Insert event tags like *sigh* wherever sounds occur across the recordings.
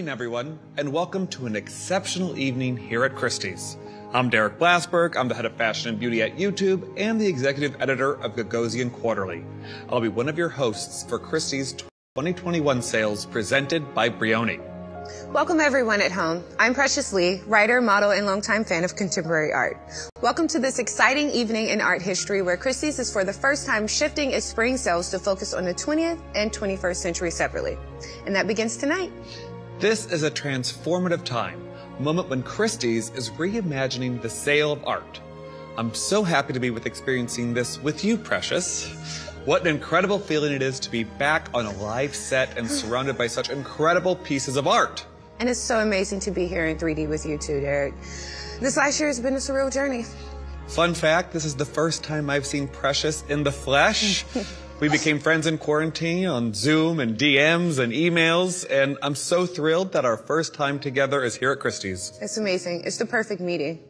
Evening, everyone, and welcome to an exceptional evening here at Christie's. I'm Derek Blasberg. I'm the head of fashion and beauty at YouTube and the executive editor of Gagosian Quarterly. I'll be one of your hosts for Christie's 2021 sales presented by Brioni. Welcome everyone at home. I'm Precious Lee, writer, model, and longtime fan of contemporary art. Welcome to this exciting evening in art history where Christie's is for the first time shifting its spring sales to focus on the 20th and 21st century separately. And that begins tonight. This is a transformative time, a moment when Christie's is reimagining the sale of art. I'm so happy to be with experiencing this with you, Precious. What an incredible feeling it is to be back on a live set and surrounded by such incredible pieces of art. And it's so amazing to be here in 3D with you too, Derek. This last year has been a surreal journey. Fun fact, this is the first time I've seen Precious in the flesh. *laughs* We became friends in quarantine on Zoom and DMs and emails, and I'm so thrilled that our first time together is here at Christie's. It's amazing. It's the perfect meeting.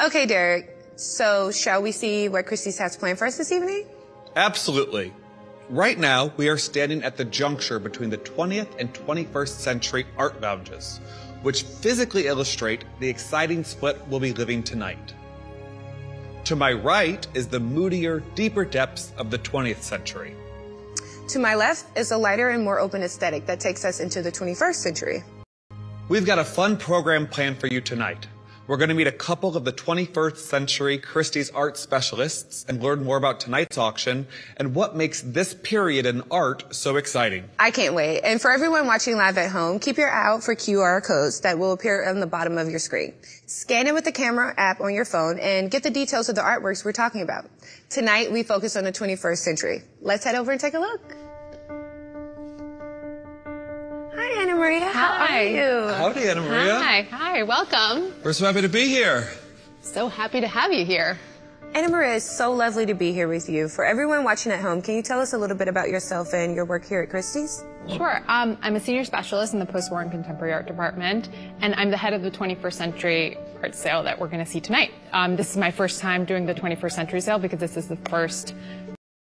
okay, Derek. So, shall we see what Christie's has planned for us this evening? Absolutely. Right now, we are standing at the juncture between the 20th and 21st century art lounges, which physically illustrate the exciting split we'll be living tonight. To my right is the moodier, deeper depths of the 20th century. To my left is a lighter and more open aesthetic that takes us into the 21st century. We've got a fun program planned for you tonight. We're going to meet a couple of the 21st century Christie's art specialists and learn more about tonight's auction and what makes this period in art so exciting. I can't wait. And for everyone watching live at home, keep your eye out for QR codes that will appear on the bottom of your screen. Scan it with the camera app on your phone and get the details of the artworks we're talking about. Tonight, we focus on the 21st century. Let's head over and take a look. Hi, Anna Maria. How Hi. are you? Howdy, Anna Maria. Hi, hi, welcome. We're so happy to be here. So happy to have you here. Anna Maria, it's so lovely to be here with you. For everyone watching at home, can you tell us a little bit about yourself and your work here at Christie's? Sure. Um, I'm a senior specialist in the post-war and contemporary art department, and I'm the head of the 21st century art sale that we're going to see tonight. Um, this is my first time doing the 21st century sale because this is the first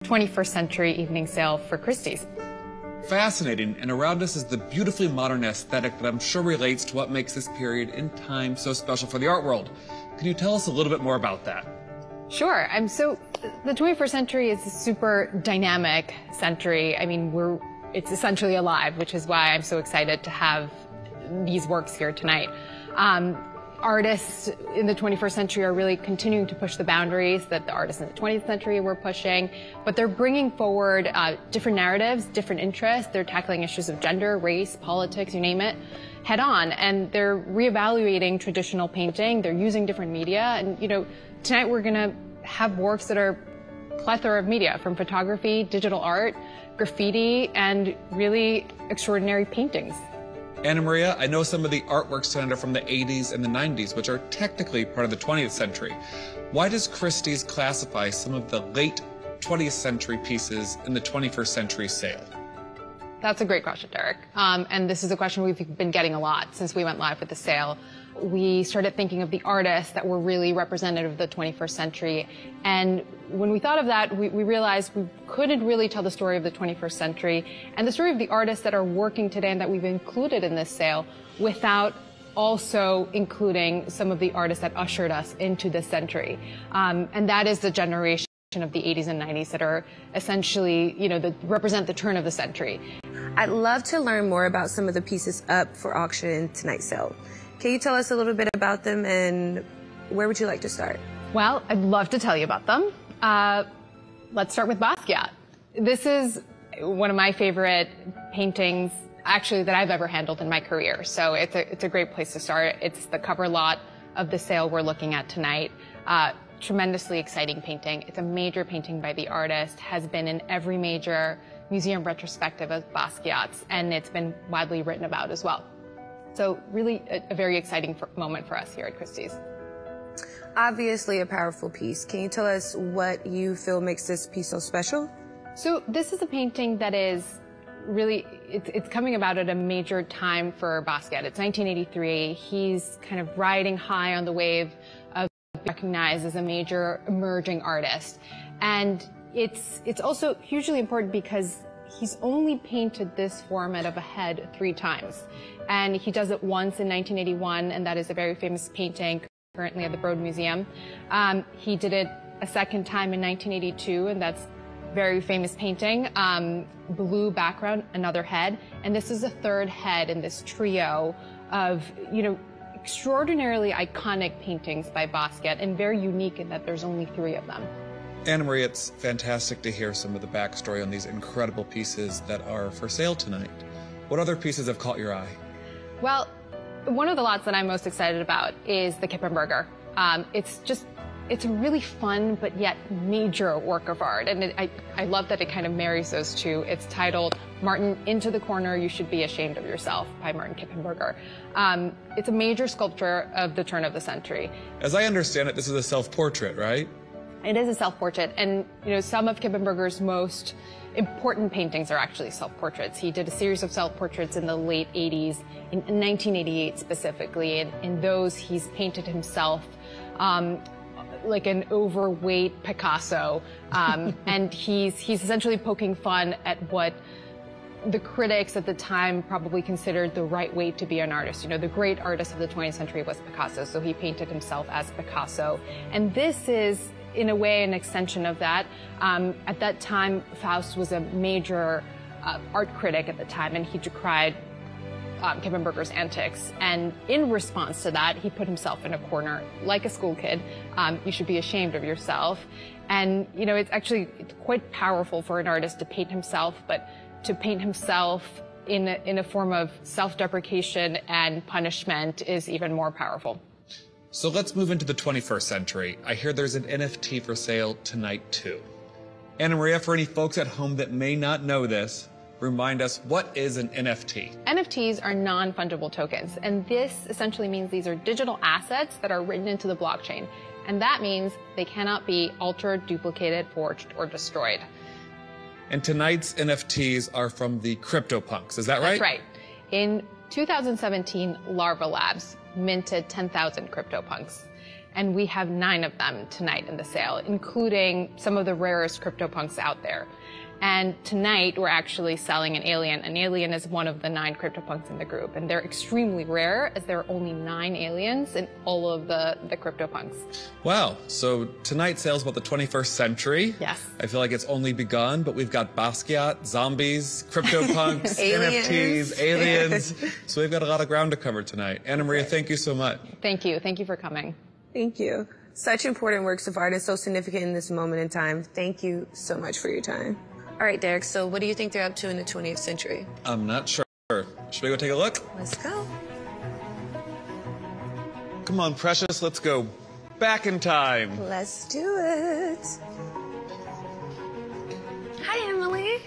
21st century evening sale for Christie's. Fascinating, and around us is the beautifully modern aesthetic that I'm sure relates to what makes this period in time so special for the art world. Can you tell us a little bit more about that? Sure. I'm so the 21st century is a super dynamic century. I mean, we're it's essentially alive, which is why I'm so excited to have these works here tonight. Um, artists in the 21st century are really continuing to push the boundaries that the artists in the 20th century were pushing, but they're bringing forward uh, different narratives, different interests. They're tackling issues of gender, race, politics, you name it, head on, and they're reevaluating traditional painting. They're using different media, and you know, tonight we're gonna have works that are plethora of media, from photography, digital art, graffiti, and really extraordinary paintings. Anna Maria, I know some of the artworks tonight from the 80s and the 90s, which are technically part of the 20th century. Why does Christie's classify some of the late 20th century pieces in the 21st century sale? That's a great question, Derek. Um, and this is a question we've been getting a lot since we went live with the sale. We started thinking of the artists that were really representative of the 21st century. And when we thought of that, we, we realized we couldn't really tell the story of the 21st century and the story of the artists that are working today and that we've included in this sale without also including some of the artists that ushered us into this century. Um, and that is the generation of the 80s and 90s that are essentially, you know, that represent the turn of the century. I'd love to learn more about some of the pieces up for auction tonight's sale. Can you tell us a little bit about them and where would you like to start? Well, I'd love to tell you about them. Uh, let's start with Basquiat. This is one of my favorite paintings, actually, that I've ever handled in my career. So it's a, it's a great place to start. It's the cover lot of the sale we're looking at tonight. Uh, tremendously exciting painting. It's a major painting by the artist, has been in every major museum retrospective of Basquiat's, and it's been widely written about as well. So really a, a very exciting for, moment for us here at Christie's. Obviously a powerful piece. Can you tell us what you feel makes this piece so special? So this is a painting that is really, it's, it's coming about at a major time for Basquiat. It's 1983. He's kind of riding high on the wave of recognized as a major emerging artist. And it's, it's also hugely important because he's only painted this format of a head three times. And he does it once in 1981, and that is a very famous painting currently at the Broad Museum. Um, he did it a second time in 1982, and that's very famous painting. Um, blue background, another head, and this is the third head in this trio of, you know, extraordinarily iconic paintings by Basquiat and very unique in that there's only three of them. Anna Marie, it's fantastic to hear some of the backstory on these incredible pieces that are for sale tonight. What other pieces have caught your eye? Well, one of the lots that I'm most excited about is the Kippenberger. Um, it's just it's a really fun but yet major work of art. And it, I, I love that it kind of marries those two. It's titled Martin Into the Corner, You Should Be Ashamed of Yourself by Martin Kippenberger. Um, it's a major sculpture of the turn of the century. As I understand it, this is a self-portrait, right? It is a self-portrait. And, you know, some of Kippenberger's most important paintings are actually self-portraits. He did a series of self-portraits in the late 80s, in 1988 specifically. And in those, he's painted himself um, like an overweight Picasso, um, *laughs* and he's he's essentially poking fun at what the critics at the time probably considered the right way to be an artist. You know, the great artist of the 20th century was Picasso, so he painted himself as Picasso, and this is. In a way, an extension of that. Um, at that time, Faust was a major uh, art critic at the time, and he decried um, Kippenberger's antics. And in response to that, he put himself in a corner like a school kid. Um, you should be ashamed of yourself. And, you know, it's actually quite powerful for an artist to paint himself, but to paint himself in a, in a form of self-deprecation and punishment is even more powerful. So let's move into the 21st century. I hear there's an NFT for sale tonight too. Anna Maria, for any folks at home that may not know this, remind us what is an NFT? NFTs are non-fungible tokens, and this essentially means these are digital assets that are written into the blockchain. And that means they cannot be altered, duplicated, forged, or destroyed. And tonight's NFTs are from the CryptoPunks, is that right? That's right. In 2017, Larva Labs minted 10,000 CryptoPunks. And we have nine of them tonight in the sale, including some of the rarest CryptoPunks out there. And tonight we're actually selling an alien. An alien is one of the nine CryptoPunks in the group, and they're extremely rare as there are only nine aliens in all of the, the CryptoPunks. Wow. So tonight sales about the 21st century. Yes. I feel like it's only begun, but we've got Basquiat, zombies, CryptoPunks, NFTs, *laughs* aliens. *laughs* so we've got a lot of ground to cover tonight. Anna Maria, thank you so much. Thank you. Thank you for coming. Thank you. Such important works of art and so significant in this moment in time. Thank you so much for your time. All right, Derek, so what do you think they're up to in the 20th century? I'm not sure. Should we go take a look? Let's go. Come on, Precious, let's go back in time. Let's do it. Hi, Emily.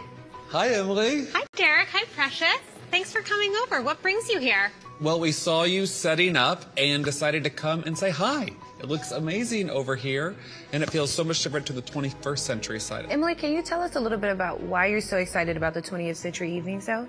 Hi, Emily. Hi, Derek. Hi, Precious. Thanks for coming over. What brings you here? Well, we saw you setting up and decided to come and say hi. It looks amazing over here, and it feels so much different to the 21st century side. Emily, can you tell us a little bit about why you're so excited about the 20th Century Evening Sale?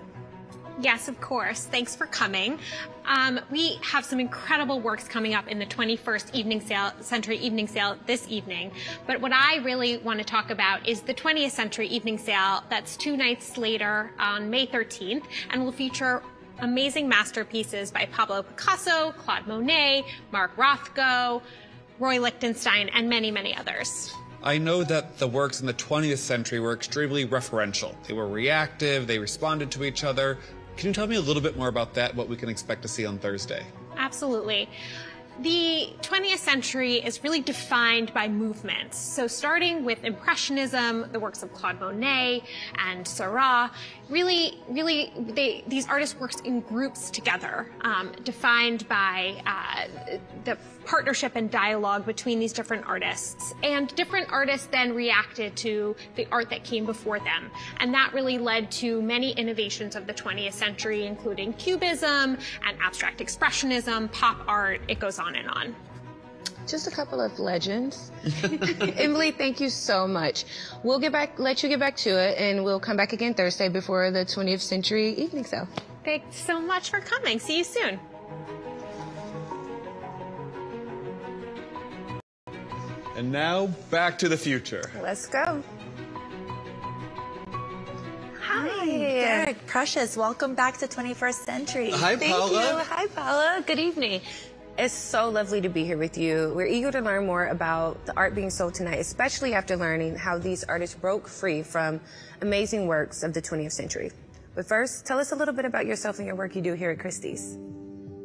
Yes, of course. Thanks for coming. Um, we have some incredible works coming up in the 21st evening sale, century evening sale this evening. But what I really want to talk about is the 20th century evening sale that's two nights later on May 13th and will feature amazing masterpieces by Pablo Picasso, Claude Monet, Mark Rothko, Roy Lichtenstein, and many, many others. I know that the works in the 20th century were extremely referential. They were reactive, they responded to each other. Can you tell me a little bit more about that, what we can expect to see on Thursday? Absolutely. The 20th century is really defined by movements. So starting with Impressionism, the works of Claude Monet and Seurat, really, really, they, these artists worked in groups together, um, defined by uh, the partnership and dialogue between these different artists. And different artists then reacted to the art that came before them. And that really led to many innovations of the 20th century, including Cubism and abstract expressionism, pop art, it goes on and on. Just a couple of legends. *laughs* Emily, thank you so much. We'll get back, let you get back to it, and we'll come back again Thursday before the 20th Century Evening Sale. Thanks so much for coming. See you soon. And now, back to the future. Let's go. Hi. Derek, Precious, welcome back to 21st Century. Hi, Thank Paula. you. Hi, Paula. Good evening. It's so lovely to be here with you. We're eager to learn more about the art being sold tonight, especially after learning how these artists broke free from amazing works of the 20th century. But first, tell us a little bit about yourself and your work you do here at Christie's.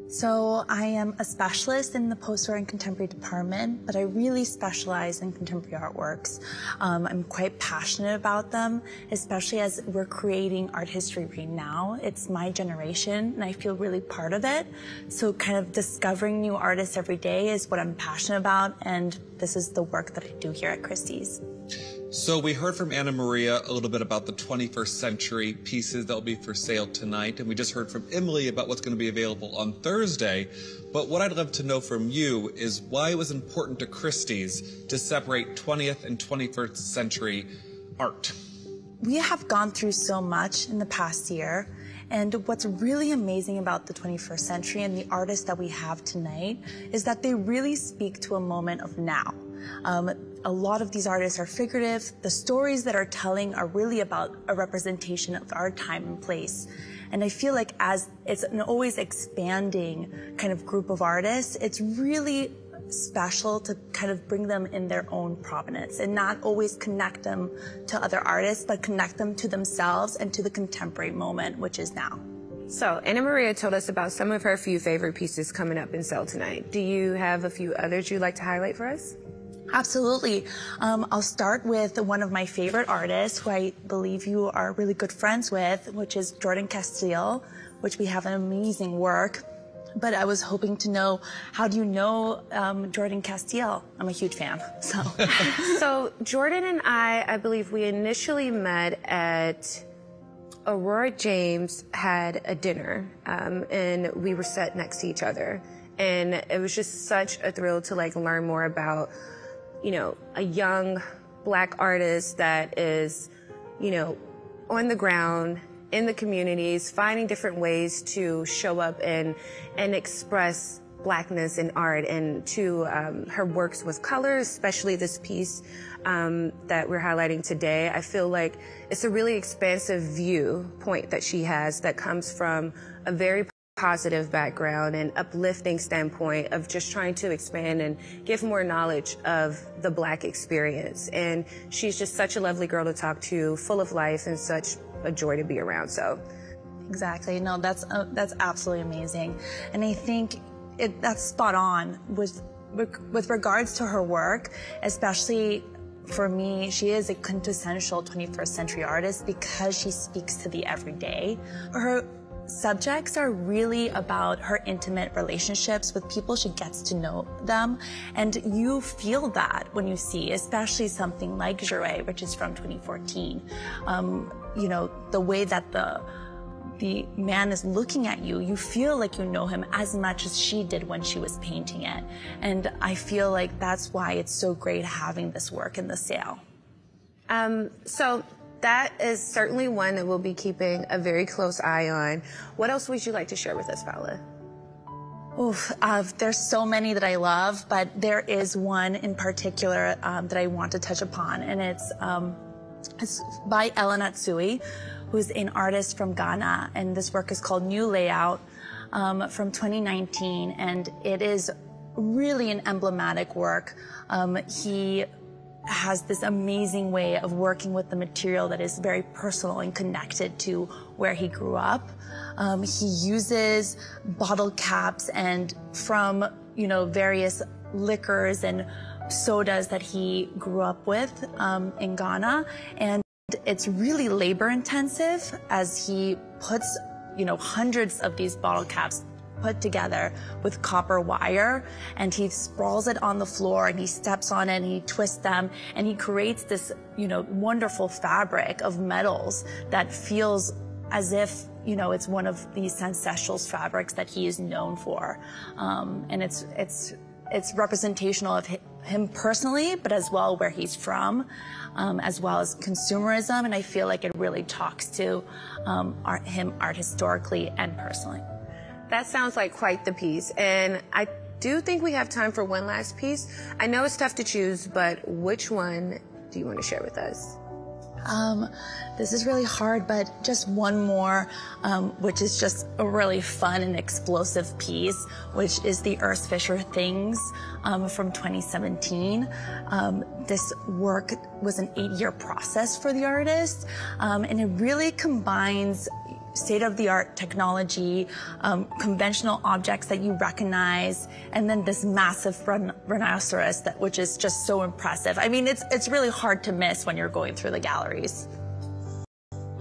So I am a specialist in the post-war and contemporary department, but I really specialize in contemporary artworks. Um, I'm quite passionate about them, especially as we're creating art history right now. It's my generation, and I feel really part of it. So kind of discovering new artists every day is what I'm passionate about, and this is the work that I do here at Christie's. So we heard from Anna Maria a little bit about the 21st century pieces that will be for sale tonight, and we just heard from Emily about what's going to be available on Thursday. But what I'd love to know from you is why it was important to Christie's to separate 20th and 21st century art. We have gone through so much in the past year. And what's really amazing about the 21st century and the artists that we have tonight is that they really speak to a moment of now. Um, a lot of these artists are figurative. The stories that are telling are really about a representation of our time and place. And I feel like as it's an always expanding kind of group of artists, it's really special to kind of bring them in their own provenance and not always connect them to other artists, but connect them to themselves and to the contemporary moment, which is now. So, Anna Maria told us about some of her few favorite pieces coming up in sale tonight. Do you have a few others you'd like to highlight for us? Absolutely. Um, I'll start with one of my favorite artists who I believe you are really good friends with, which is Jordan Casteel, which we have an amazing work. But I was hoping to know, how do you know um, Jordan Casteel? I'm a huge fan, so. *laughs* *laughs* so, Jordan and I, I believe we initially met at Aurora James had a dinner, um, and we were set next to each other. And it was just such a thrill to like learn more about you know, a young black artist that is, you know, on the ground in the communities, finding different ways to show up and and express blackness in art and to um, her works with color, especially this piece um, that we're highlighting today. I feel like it's a really expansive viewpoint that she has that comes from a very positive background and uplifting standpoint of just trying to expand and give more knowledge of the black experience. And she's just such a lovely girl to talk to, full of life and such a joy to be around. So exactly. No, that's uh, that's absolutely amazing. And I think it, that's spot on with with regards to her work, especially for me, she is a quintessential 21st century artist because she speaks to the everyday. Her subjects are really about her intimate relationships with people she gets to know them. And you feel that when you see, especially something like Jouret, which is from 2014. Um, you know, the way that the the man is looking at you, you feel like you know him as much as she did when she was painting it. And I feel like that's why it's so great having this work in the sale. Um, so that is certainly one that we'll be keeping a very close eye on. What else would you like to share with us, Paula? Oof, uh, there's so many that I love, but there is one in particular um, that I want to touch upon, and it's, um, it's by El Anatsui, who's an artist from Ghana, and this work is called New Layout um, from 2019, and it is really an emblematic work. Um, he has this amazing way of working with the material that is very personal and connected to where he grew up. Um, he uses bottle caps and from, you know, various liquors and sodas that he grew up with um, in Ghana. And it's really labor intensive as he puts, you know, hundreds of these bottle caps put together with copper wire and he sprawls it on the floor and he steps on it and he twists them and he creates this, you know, wonderful fabric of metals that feels as if you know it's one of these ancestral fabrics that he is known for, um, and it's it's it's representational of him personally, but as well where he's from, um, as well as consumerism, and I feel like it really talks to um, art, him art historically and personally. That sounds like quite the piece. And I do think we have time for one last piece. I know it's tough to choose, but which one do you want to share with us? Um, this is really hard, but just one more, um, which is just a really fun and explosive piece, which is the Urs Fischer Things um, from 2017. Um, this work was an eight-year process for the artist, um, and it really combines state-of-the-art technology, um, conventional objects that you recognize, and then this massive rhinoceros, that, which is just so impressive. I mean, it's, it's really hard to miss when you're going through the galleries.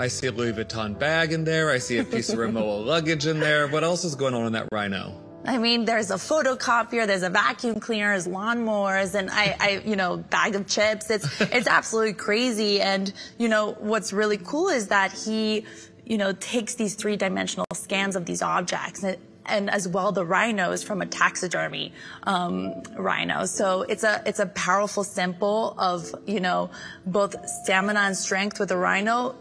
I see a Louis Vuitton bag in there. I see a piece of *laughs* Rimowa luggage in there. What else is going on in that rhino? I mean, there's a photocopier, there's a vacuum cleaner, there's lawnmowers, and I, I, you know, bag of chips. It's, it's *laughs* absolutely crazy. And, you know, what's really cool is that he you know, takes these three-dimensional scans of these objects and, and as well the rhinos from a taxidermy um, rhino. So it's a it's a powerful symbol of you know both stamina and strength with the rhino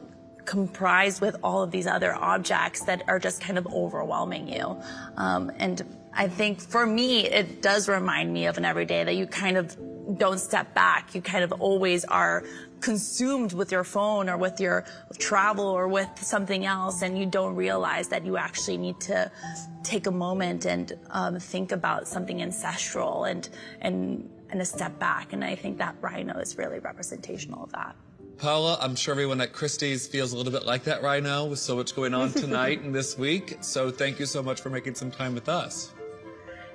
comprised with all of these other objects that are just kind of overwhelming you. Um, and I think for me, it does remind me of an everyday that you kind of don't step back. You kind of always are consumed with your phone or with your travel or with something else and you don't realize that you actually need to take a moment and um, think about something ancestral and and and a step back and I think that rhino is really representational of that. Paula, I'm sure everyone at Christie's feels a little bit like that right now with so much going on tonight *laughs* and this week. So thank you so much for making some time with us.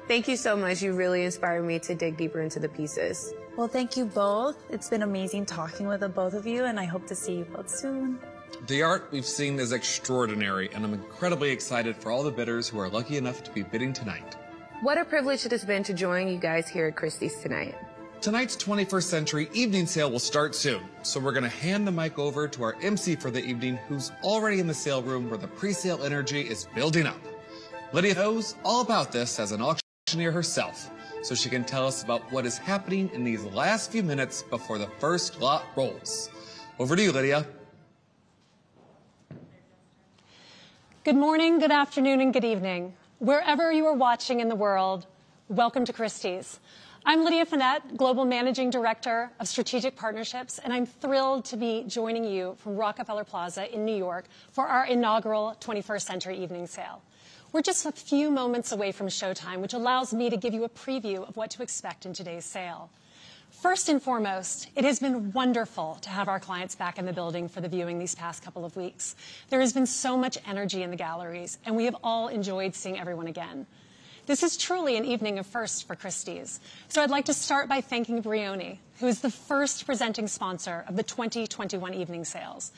Thank you so much. You really inspired me to dig deeper into the pieces. Well, thank you both. It's been amazing talking with the both of you, and I hope to see you both soon. The art we've seen is extraordinary, and I'm incredibly excited for all the bidders who are lucky enough to be bidding tonight. What a privilege it has been to join you guys here at Christie's tonight. Tonight's 21st Century evening sale will start soon, so we're going to hand the mic over to our MC for the evening, who's already in the sale room where the pre-sale energy is building up. Lydia knows all about this as an auctioneer herself, so she can tell us about what is happening in these last few minutes before the first lot rolls. Over to you, Lydia. Good morning, good afternoon, and good evening. Wherever you are watching in the world, welcome to Christie's. I'm Lydia Fenet, Global Managing Director of Strategic Partnerships, and I'm thrilled to be joining you from Rockefeller Plaza in New York for our inaugural 21st Century Evening Sale. We're just a few moments away from showtime, which allows me to give you a preview of what to expect in today's sale. First and foremost, it has been wonderful to have our clients back in the building for the viewing these past couple of weeks. There has been so much energy in the galleries, and we have all enjoyed seeing everyone again. This is truly an evening of firsts for Christie's. So I'd like to start by thanking Brioni, who is the first presenting sponsor of the 2021 evening sales.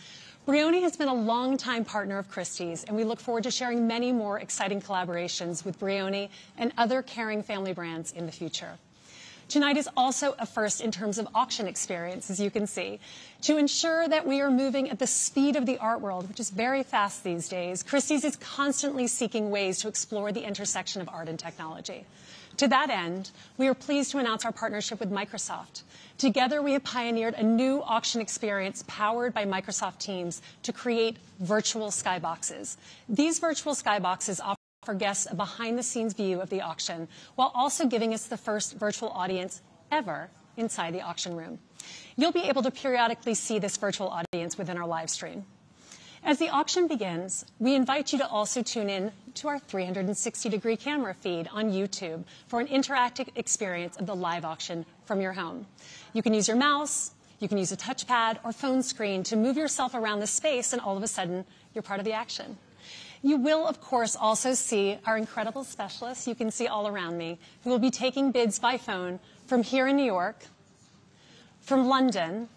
Brioni has been a longtime partner of Christie's, and we look forward to sharing many more exciting collaborations with Brioni and other Kering family brands in the future. Tonight is also a first in terms of auction experience, as you can see. To ensure that we are moving at the speed of the art world, which is very fast these days, Christie's is constantly seeking ways to explore the intersection of art and technology. To that end, we are pleased to announce our partnership with Microsoft. Together, we have pioneered a new auction experience powered by Microsoft Teams to create virtual skyboxes. These virtual skyboxes offer guests a behind-the-scenes view of the auction, while also giving us the first virtual audience ever inside the auction room. You'll be able to periodically see this virtual audience within our live stream. As the auction begins, we invite you to also tune in to our 360 degree camera feed on YouTube for an interactive experience of the live auction from your home. You can use your mouse, you can use a touchpad or phone screen to move yourself around the space, and all of a sudden, you're part of the action. You will, of course, also see our incredible specialists you can see all around me who will be taking bids by phone from here in New York, from London,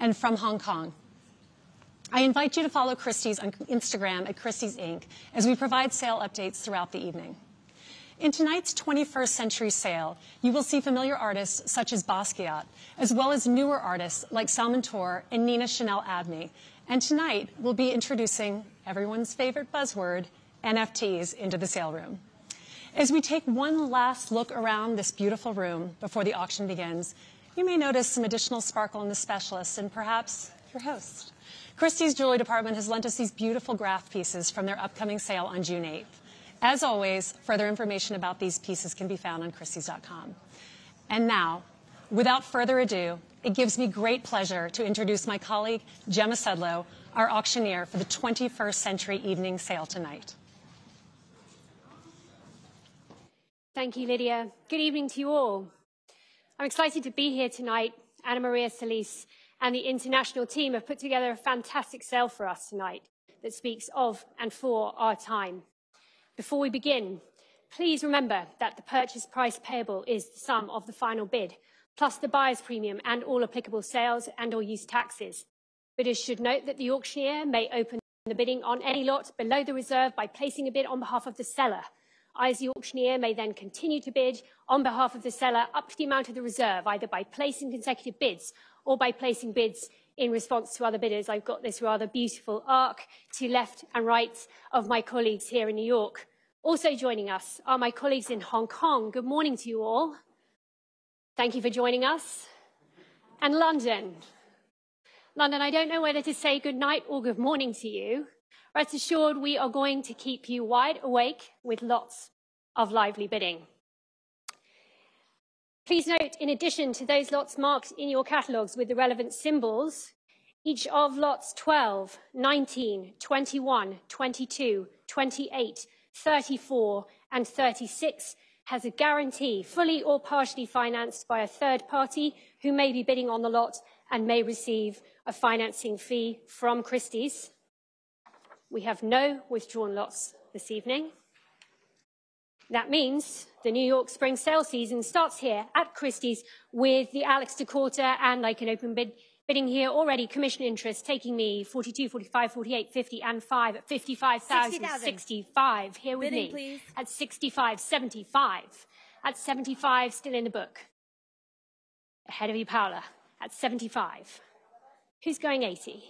and from Hong Kong. I invite you to follow Christie's on Instagram at Christie's Inc. as we provide sale updates throughout the evening. In tonight's 21st century sale, you will see familiar artists such as Basquiat, as well as newer artists like Salman Toor and Nina Chanel Abney. And tonight, we'll be introducing everyone's favorite buzzword, NFTs, into the sale room. As we take one last look around this beautiful room before the auction begins, you may notice some additional sparkle in the specialists and perhaps your host. Christie's Jewelry Department has lent us these beautiful graph pieces from their upcoming sale on June 8th. As always, further information about these pieces can be found on Christie's.com. And now, without further ado, it gives me great pleasure to introduce my colleague, Gemma Sudlow, our auctioneer for the 21st Century Evening Sale tonight. Thank you, Lydia. Good evening to you all. I'm excited to be here tonight. Anna Maria Celis and the international team have put together a fantastic sale for us tonight that speaks of and for our time. Before we begin, please remember that the purchase price payable is the sum of the final bid, plus the buyer's premium and all applicable sales and or use taxes. Bidders should note that the auctioneer may open the bidding on any lot below the reserve by placing a bid on behalf of the seller I, as the auctioneer, may then continue to bid on behalf of the seller up to the amount of the reserve, either by placing consecutive bids or by placing bids in response to other bidders. I've got this rather beautiful arc to left and right of my colleagues here in New York. Also joining us are my colleagues in Hong Kong. Good morning to you all. Thank you for joining us. And London. London, I don't know whether to say good night or good morning to you. Rest assured, we are going to keep you wide awake with lots of lively bidding. Please note, in addition to those lots marked in your catalogues with the relevant symbols, each of lots 12, 19, 21, 22, 28, 34, and 36 has a guarantee, fully or partially financed by a third party who may be bidding on the lot and may receive a financing fee from Christie's. We have no withdrawn lots this evening. That means the New York spring sale season starts here at Christie's with the Alex Da Corte and I can open bid bidding here already. Commission interest taking me 42 45 48 50 and 5 at 55,065 here with Bidding, me please. at 65 75 at 75 still in the book. Ahead of you Paula at 75 who's going 80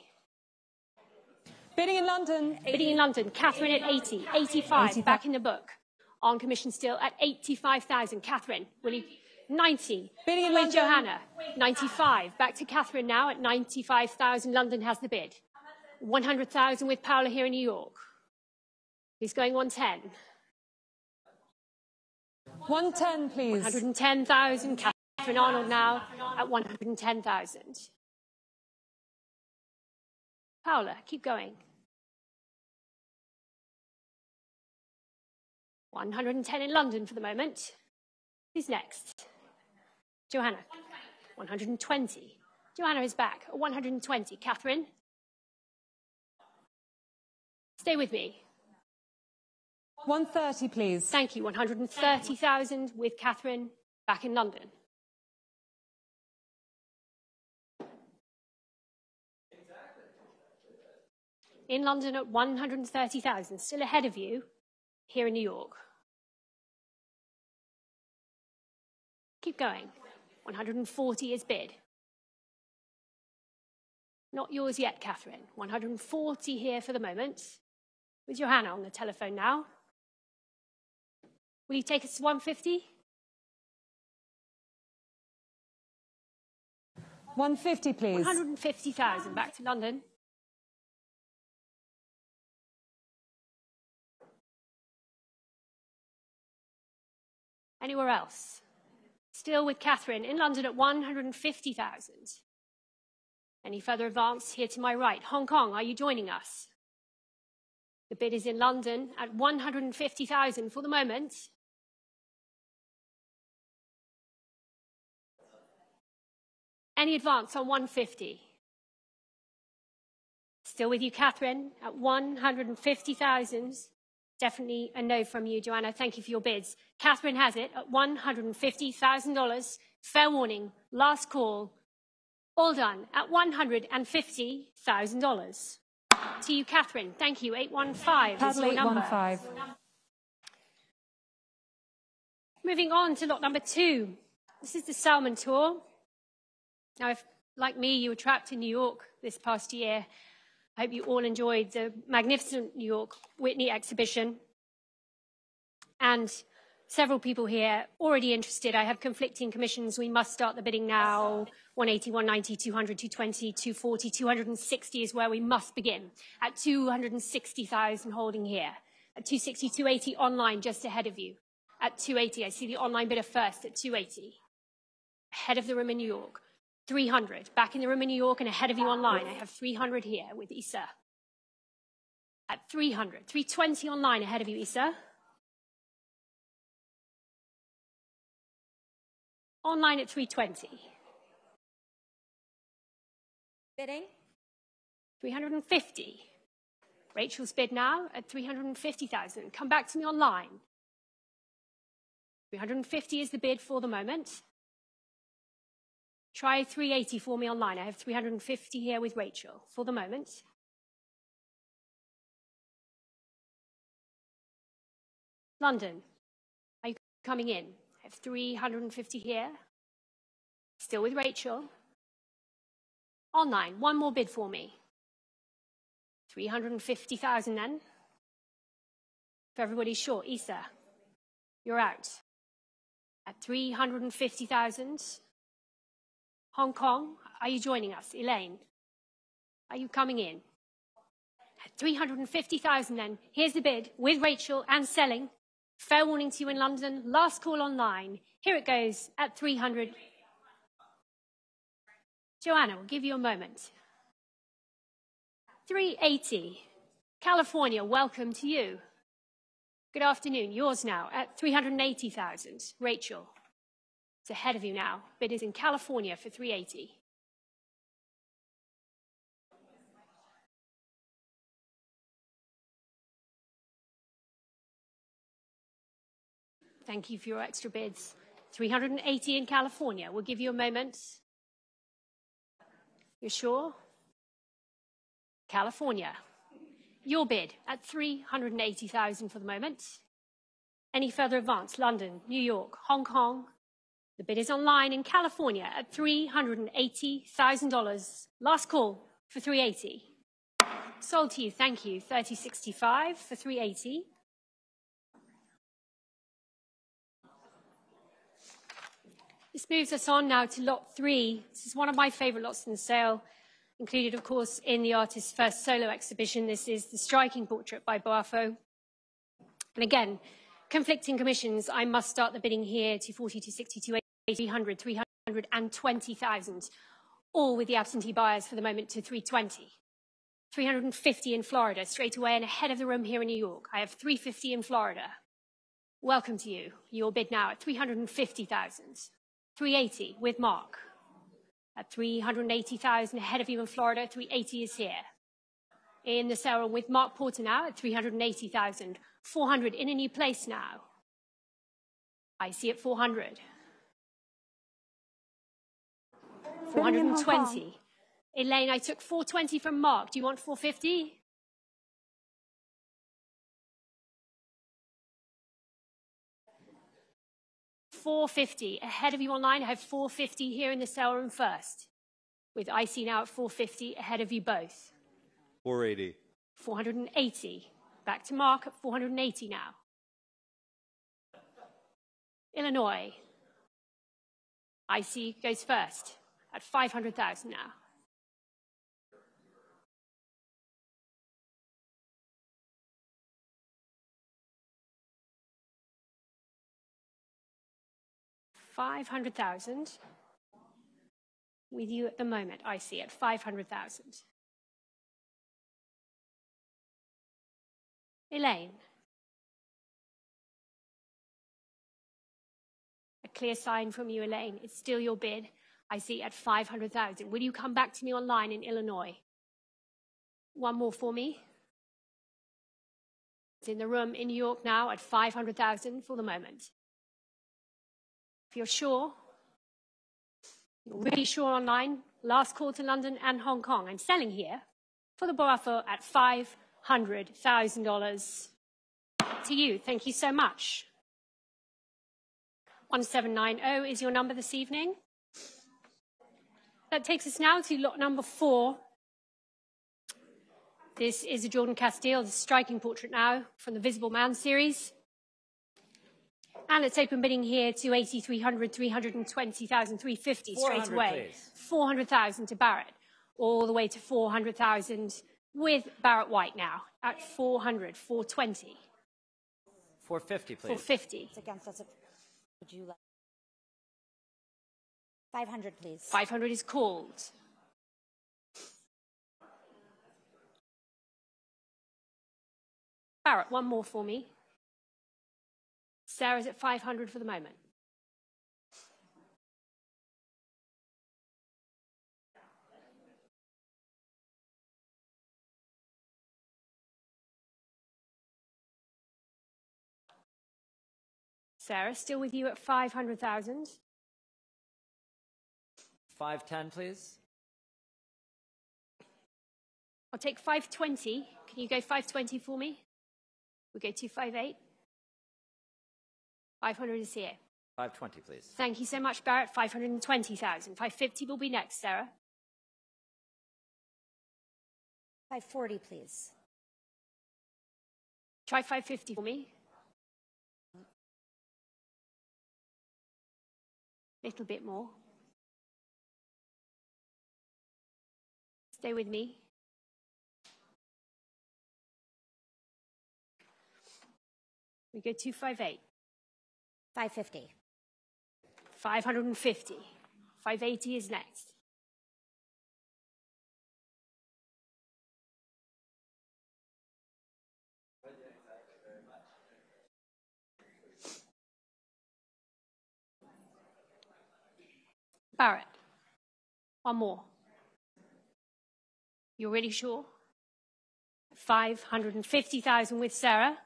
Bidding in London. Bidding in London, Catherine at 80, 85, back in the book. On commission still at 85,000. Catherine, will you? 90. Bidding in with London. Johanna, 95. Back to Catherine now at 95,000. London has the bid. 100,000 with Paula here in New York. He's going 110. 110, please. 110,000. Catherine Arnold now at 110,000. Paula, keep going. 110 in London for the moment. Who's next? Johanna. 120. Johanna is back 120. Catherine. Stay with me. 130, please. Thank you. 130,000 with Catherine back in London. In London at 130,000, still ahead of you here in New York. Keep going. 140 is bid. Not yours yet, Catherine. 140 here for the moment. With Johanna on the telephone now. Will you take us to 150? 150, please. 150,000 back to London. Anywhere else? Still with Catherine in London at 150,000. Any further advance here to my right? Hong Kong, are you joining us? The bid is in London at 150,000 for the moment. Any advance on 150? Still with you, Catherine, at 150,000. Definitely a no from you, Joanna. Thank you for your bids. Catherine has it at $150,000. Fair warning, last call. All done at $150,000. To you, Catherine. Thank you. 815 is Paddle your number. 815. Moving on to lot number two. This is the Salman Toor. Now, if, like me, you were trapped in New York this past year, hope you all enjoyed the magnificent New York Whitney exhibition. And several people here already interested. I have conflicting commissions. We must start the bidding now. 180, 190, 200, 220, 240, 260 is where we must begin. At 260,000 holding here. At 260, 280 online just ahead of you. At 280, I see the online bidder first at 280. Ahead of the room in New York. 300. Back in the room in New York and ahead of you online, I have 300 here with Isa. At 300. 320 online ahead of you, Isa. Online at 320. Bidding? 350. Rachel's bid now at 350,000. Come back to me online. 350 is the bid for the moment. Try 380 for me online. I have 350 here with Rachel for the moment. London, are you coming in? I have 350 here. Still with Rachel. Online, one more bid for me. 350,000 then. If everybody's short, Isa, you're out. At 350,000. Hong Kong, are you joining us? Elaine, are you coming in? At 350,000 then. Here's the bid with Rachel and selling. Fair warning to you in London. Last call online. Here it goes at 300. Joanna, we'll give you a moment. 380. California, welcome to you. Good afternoon. Yours now at 380,000. Rachel, it's ahead of you now. Bid is in California for 380. Thank you for your extra bids. 380 in California. We'll give you a moment. You're sure? California. Your bid at 380,000 for the moment. Any further advance? London, New York, Hong Kong. The bid is online in California at $380,000. Last call for 380. Sold to you, thank you. 3065 for 380. This moves us on now to lot three. This is one of my favourite lots in the sale, included, of course, in the artist's first solo exhibition. This is The Striking Portrait by Boafo. And again, conflicting commissions, I must start the bidding here, 240, 260, 280, 300, 320,000, all with the absentee buyers for the moment to 320. 350 in Florida, straight away and ahead of the room here in New York. I have 350 in Florida. Welcome to you. Your bid now at 350,000. 380 with Mark. At 380,000 ahead of you in Florida, 380 is here. In the sale with Mark Porter now at 380,000. 400 in a new place now. I see at 400. 420. Elaine, I took 420 from Mark. Do you want 450? 450. Ahead of you online, I have 450 here in the cell room first, with IC now at 450 ahead of you both. 480. 480. Back to Mark at 480 now. Illinois. IC goes first at 500,000 now. Five hundred thousand with you at the moment, I see at five hundred thousand. Elaine. A clear sign from you, Elaine. It's still your bid. I see at 500,000. Will you come back to me online in Illinois? One more for me. It's in the room in New York now at 500,000 for the moment. If you're sure, you're really sure online, last call to London and Hong Kong. I'm selling here for the Boafo at $500,000 to you. Thank you so much. 1790 is your number this evening. That takes us now to lot number four. This is a Jordan Casteel, the striking portrait now from the Visible Man series. And it's open bidding here to 80, 300, 320,000, 350 straight away. 400,000 to Barrett, all the way to 400,000 with Barrett White now at 400, 420. 450, please. 450. It's against us. Would you like? 500, please. 500 is called. Barrett, one more for me. Sarah's at 500 for the moment. Sarah, still with you at 500,000. 510, please. I'll take 520. Can you go 520 for me? We'll go 258. 500 is here. 520, please. Thank you so much, Barrett. 520,000. 550 will be next, Sarah. 540, please. Try 550 for me. Little bit more. Stay with me. We go 258. 550. 550. 580 is next. Barrett, one more. You're really sure? 550,000 with Sarah.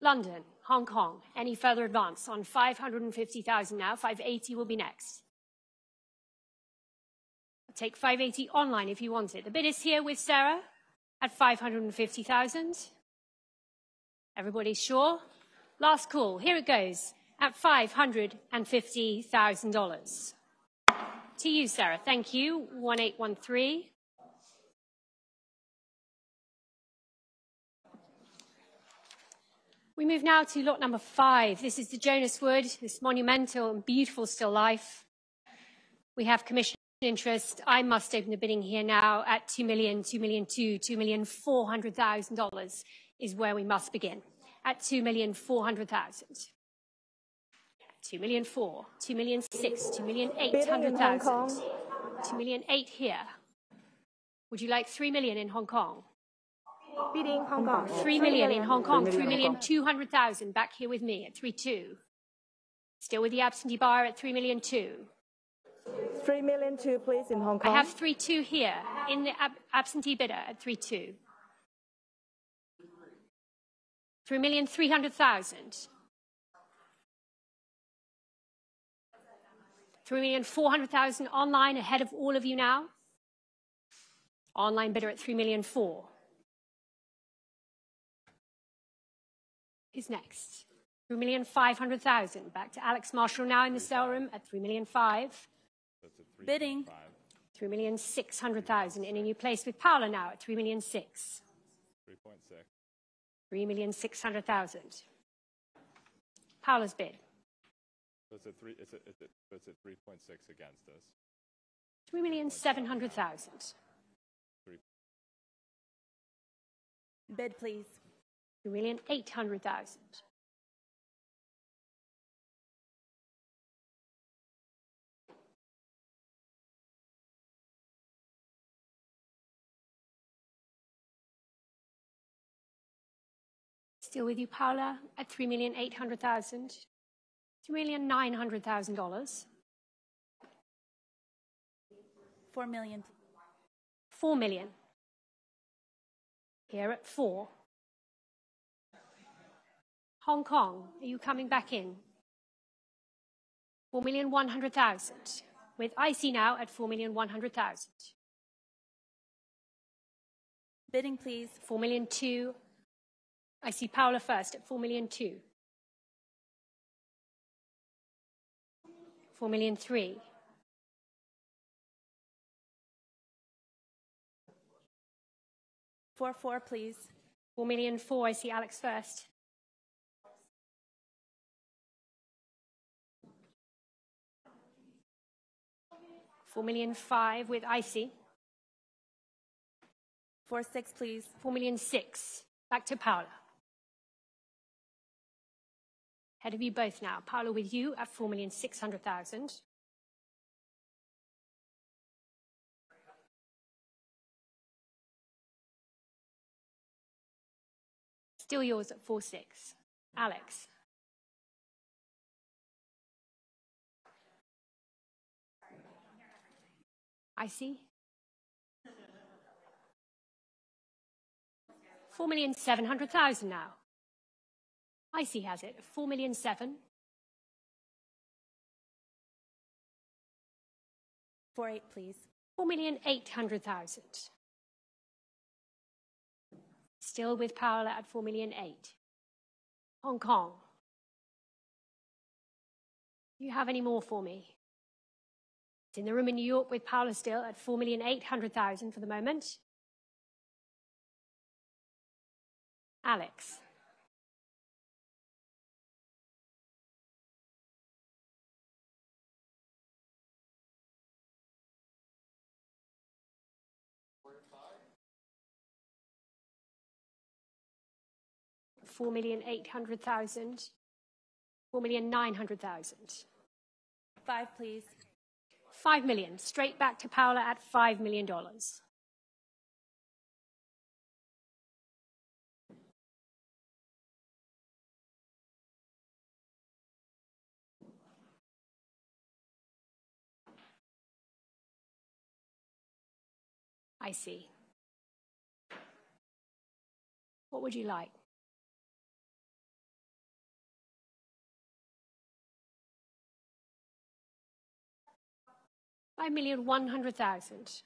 London, Hong Kong. Any further advance on 550,000 now? 580 will be next. Take 580 online if you want it. The bid is here with Sarah at 550,000. Everybody's sure? Last call. Here it goes at $550,000. To you, Sarah. Thank you. 1813. We move now to lot number five. This is the Jonas Wood, this monumental and beautiful still life. We have commission interest. I must open the bidding here now at two million, two million two, two million four hundred thousand dollars is where we must begin. At two million four hundred thousand. Two million four, two million six, two million eight hundred thousand. Two million eight here. Would you like three million in Hong Kong? Bidding Hong Kong. Three million in Hong Kong, three million two hundred thousand back here with me at three two. Still with the absentee buyer at three million two. Three million two, please, in Hong Kong. I have three two here in the ab- absentee bidder at three two. Three million three hundred thousand. Three million four hundred thousand online ahead of all of you now. Online bidder at three million four. Who's next? Three million five hundred thousand. Back to Alex Marshall now in the sale room at three million five. Bidding. Three million six hundred thousand. In a new place with Paula now at three million six. 3.6. Three million six hundred thousand. Paula's bid. So it's at three. It's at, it's at, so it's at 3.6 against us. Three million seven hundred thousand. Bid, please. Three million eight hundred thousand. Still with you, Paula, at three million eight hundred thousand. Three million nine hundred thousand dollars. Four million. Four million. Here at four. Hong Kong, are you coming back in? Four million one hundred thousand. With IC now at four million one hundred thousand. Bidding, please. Four million two. I see Paula first at four million two. Four million three. Four, four, please. Four million four. I see Alex first. Four million five with IC. Four six, please. Four million six. Back to Paula. Head of you both now. Paula with you at four million six hundred thousand. Still yours at four six. Alex. Hundred thousand now. I see has it. Four million seven. Four eight, please. Four million eight hundred thousand. Still with Paola at four million eight. Hong Kong. Do you have any more for me? In the room in New York with Paola still at four million eight hundred thousand for the moment. Alex. Four million eight hundred thousand. Four million nine hundred thousand. Five, please. Five million. Straight back to Paola at five million dollars. I see. What would you like? Five million one hundred thousand.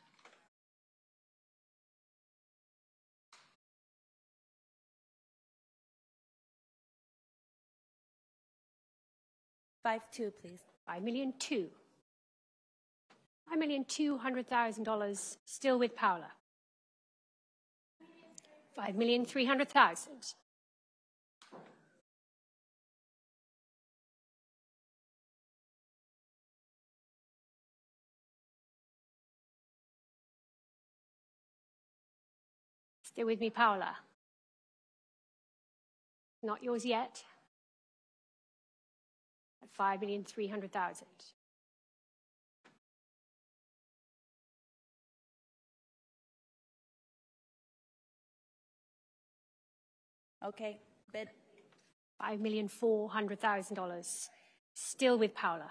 Five two, please. Five million two. Five million two hundred thousand dollars still with Paola. Five million three hundred thousand. Stay with me, Paola. Not yours yet. At five million three hundred thousand. Okay, bid. Five million four hundred thousand dollars. Still with Paola.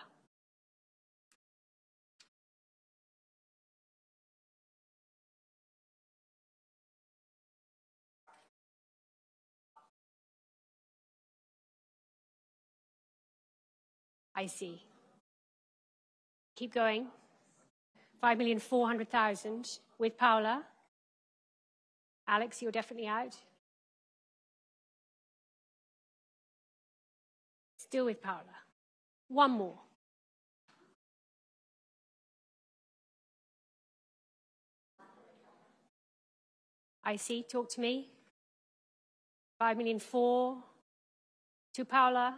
I see. Keep going. Five million four hundred thousand with Paola. Alex, you're definitely out. Still with Paola. One more. I see. Talk to me. Five million four to Paola.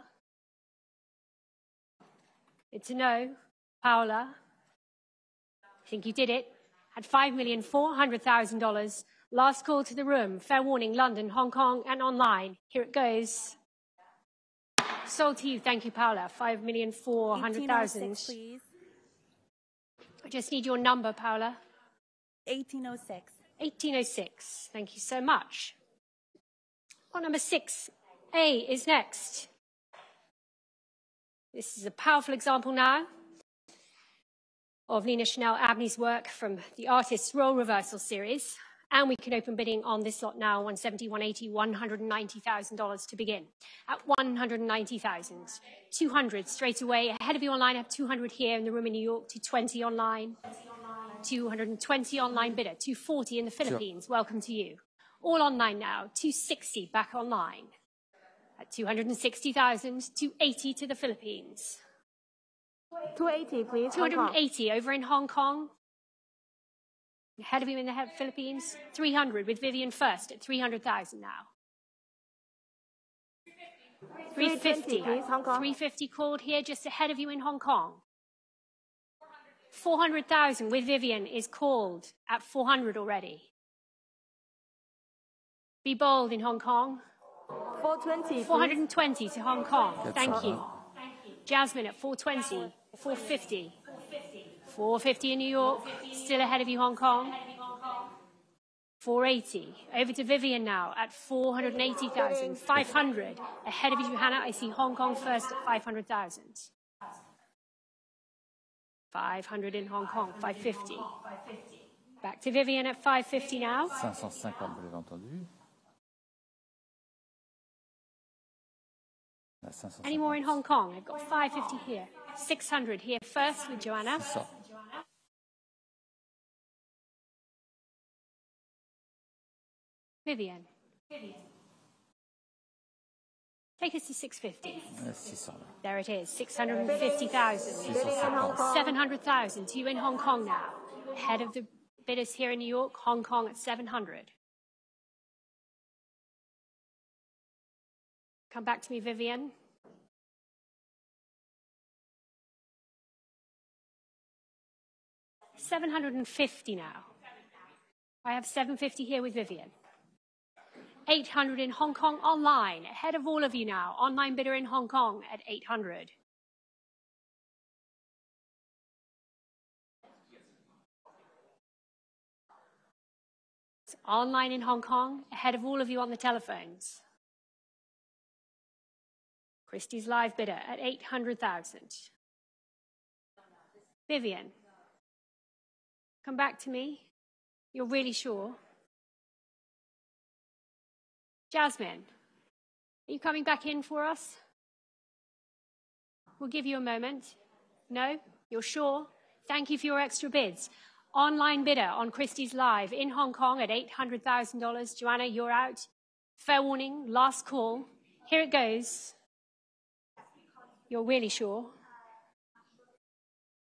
It's a no. Paola. I think you did it. At five million four hundred thousand dollars. Last call to the room. Fair warning. London, Hong Kong, and online. Here it goes. Sold to you. Thank you, Paola. Five million four hundred thousand. 1806, please. I just need your number, Paola. 1806. 1806. Thank you so much. Well, number six, A is next. This is a powerful example now of Nina Chanel Abney's work from the Artist's Role Reversal series. And we can open bidding on this lot now, 170, 180, $190,000 to begin. At 190,000, 200 straight away. Ahead of you online, I have 200 here in the room in New York, 220 online, 220 online bidder, 240 in the Philippines. Welcome to you. All online now, 260 back online. At 260,000, to 80 to the Philippines. 280, please. 280 over in Hong Kong. Ahead of him in the Philippines, 300 with Vivian first at 300,000 now. 350, 320, please, Hong Kong. 350 called here just ahead of you in Hong Kong. 400,000 with Vivian is called at 400 already. Be bold in Hong Kong. 420, please. 420 to Hong Kong. Thank you. Jasmine at 420, 450. 450 in New York, still ahead of you, Hong Kong. 480. Over to Vivian now at 480,000. 500. Ahead of you, Johanna. I see Hong Kong first at 500,000. 500 in Hong Kong. 550. Back to Vivian at 550 now. 550, vous l'avez entendu. Any more in Hong Kong? I've got 550 here. 600 here first with Joanna. C'est ça. Vivian. Take us to 650. Euh, 600 là. There it is, 650,000. 700,000 to you in Hong Kong now. Ahead of the bidders here in New York, Hong Kong at 700. Come back to me, Vivian. Seven hundred and fifty now. I have seven fifty here with Vivian. 800 in Hong Kong online, ahead of all of you now. Online bidder in Hong Kong at 800. It's online in Hong Kong, ahead of all of you on the telephones. Christie's live bidder at 800,000. Vivian, come back to me. You're really sure? Jasmine, are you coming back in for us? We'll give you a moment. No? You're sure? Thank you for your extra bids. Online bidder on Christie's Live in Hong Kong at $800,000. Joanna, you're out. Fair warning, last call. Here it goes. You're really sure?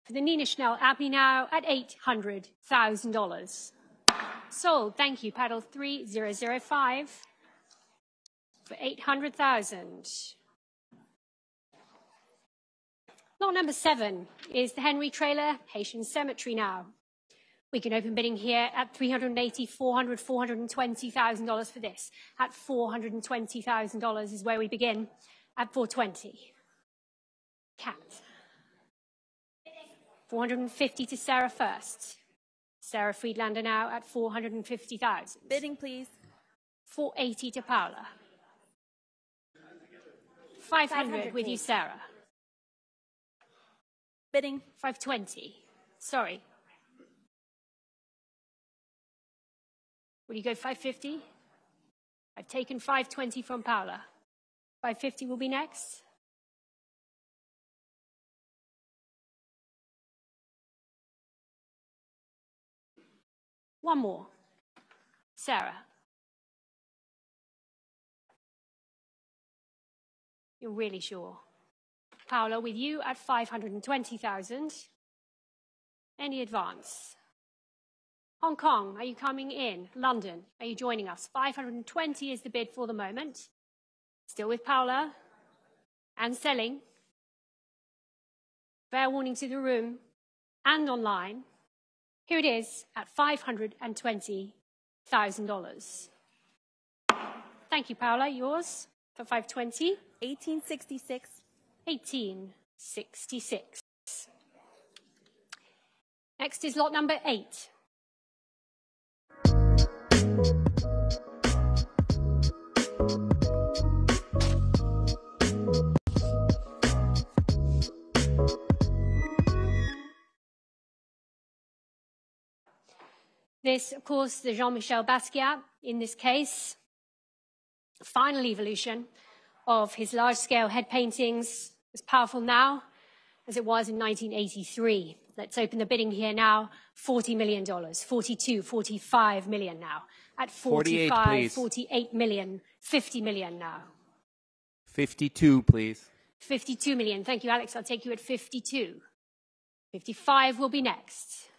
For the Nina Chanel Abney now at $800,000. Sold. Thank you. Paddle 3005 for 800,000. Lot number seven is the Henry Taylor Haitian Cemetery now. We can open bidding here at 380, 400, 420,000 dollars for this. At 420,000 dollars is where we begin. At 420. Cat. 450 to Sarah first. Sarah Friedlander now at 450,000. Bidding, please. 480 to Paula. 500, 500, with you. Sarah. Bidding. 520. Sorry. Will you go 550? I've taken 520 from Paula. 550 will be next. One more. Sarah. You're really sure? Paula, with you at 520,000. Any advance? Hong Kong, are you coming in? London, are you joining us? 520 is the bid for the moment. Still with Paula. And selling. Fair warning to the room and online. Here it is at $520,000. Thank you, Paula. Yours for 520. 1866. 1866. Next is lot number eight. This, of course, the Jean-Michel Basquiat, in this case, final evolution of his large-scale head paintings as powerful now as it was in 1983. Let's open the bidding here now. $40 million, 42, 45 million now. At 45, please. 48 million, 50 million now. 52, please. 52 million. Thank you, Alex. I'll take you at 52. 55 will be next.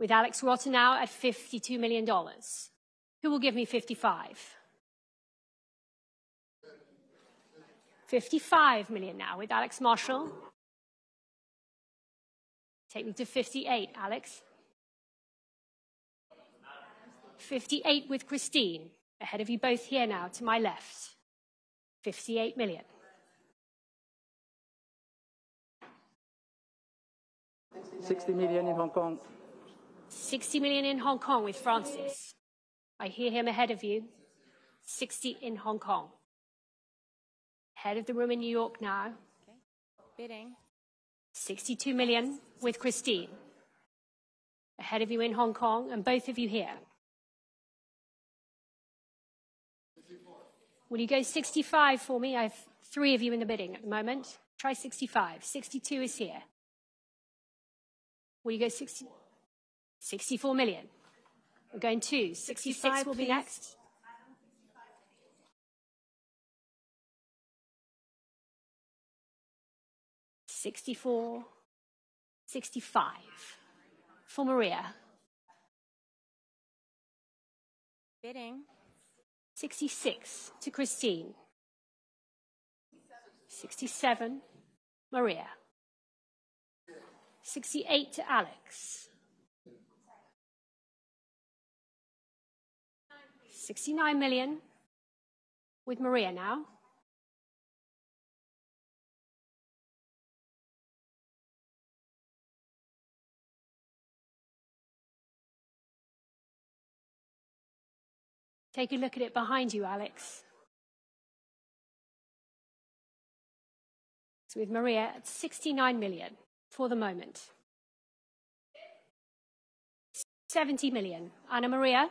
With Alex Rotter now at $52 million. Who will give me 55? 55 million now with Alex Marshall. Take me to 58, Alex. 58 with Christine. Ahead of you both here now, to my left. 58 million. Sixty million in Hong Kong. 60 million in Hong Kong with Francis. I hear him ahead of you. 60 in Hong Kong. Head of the room in New York now. Okay. Bidding. 62 million with Christine. Ahead of you in Hong Kong, and both of you here. Will you go 65 for me? I have three of you in the bidding at the moment. Try 65. 62 is here. Will you go 60? 64 million. We're going to 66 will be next. Sixty-four, sixty-five for Maria. Bidding. 66 to Christine. 67, Maria. 68 to Alex. 69 million with Maria now. Take a look at it behind you, Alex. So with Maria at 69 million for the moment. 70 million. Anna Maria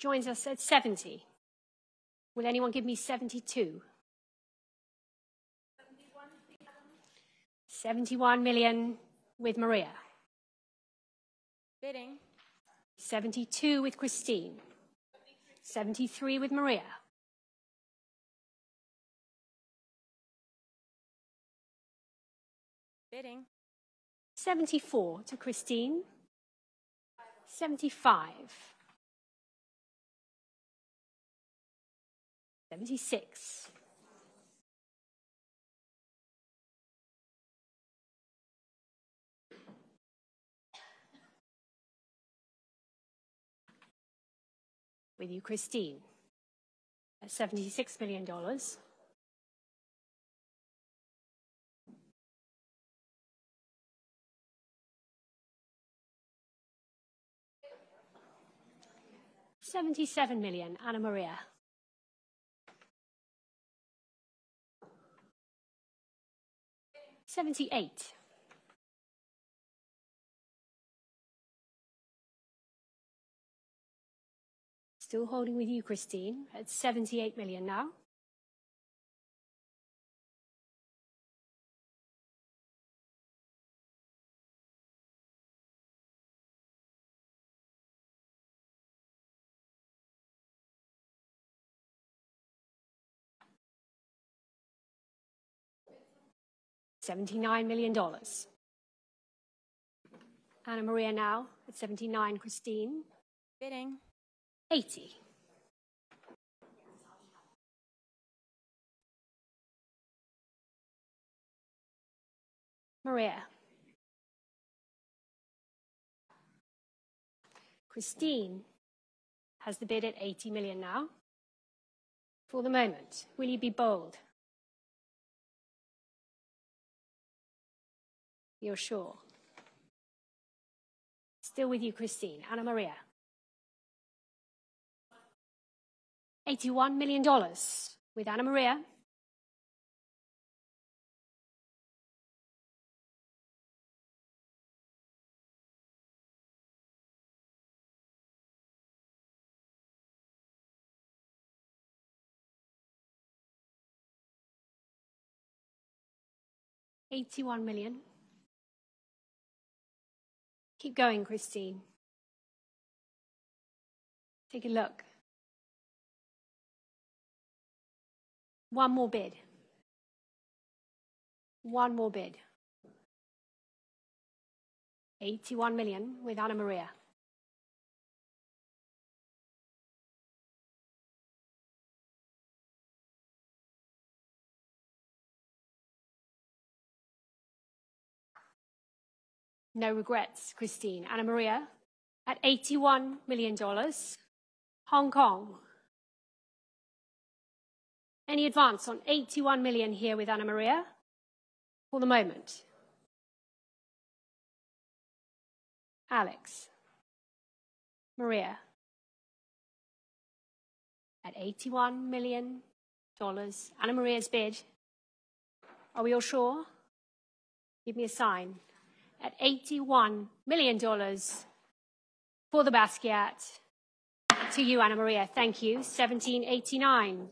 joins us at 70. Will anyone give me 72? 71 million with Maria. Bidding. 72 with Christine. 73 with Maria. Bidding. 74 to Christine. 75. 76. With you, Christine, at $76 million. Seventy-seven million, Anna Maria. Seventy-eight. Still holding with you, Christine, at 78 million now. $79 million. Anna Maria now at 79, Christine. Bidding. 80. Maria. Christine has the bid at 80 million now. For the moment, will you be bold? You're sure? Still with you, Christine. Anna Maria. $81 million with Anna Maria. Eighty-one million. Keep going, Christine. Take a look. One more bid. One more bid. 81 million with Anna Maria. No regrets, Christine. Anna Maria at $81 million. Hong Kong. Any advance on 81 million here with Anna Maria for the moment? Alex. Maria. at $81 million. Anna Maria's bid. Are we all sure? Give me a sign. At $81 million for the Basquiat. To you, Anna Maria. Thank you. 1789.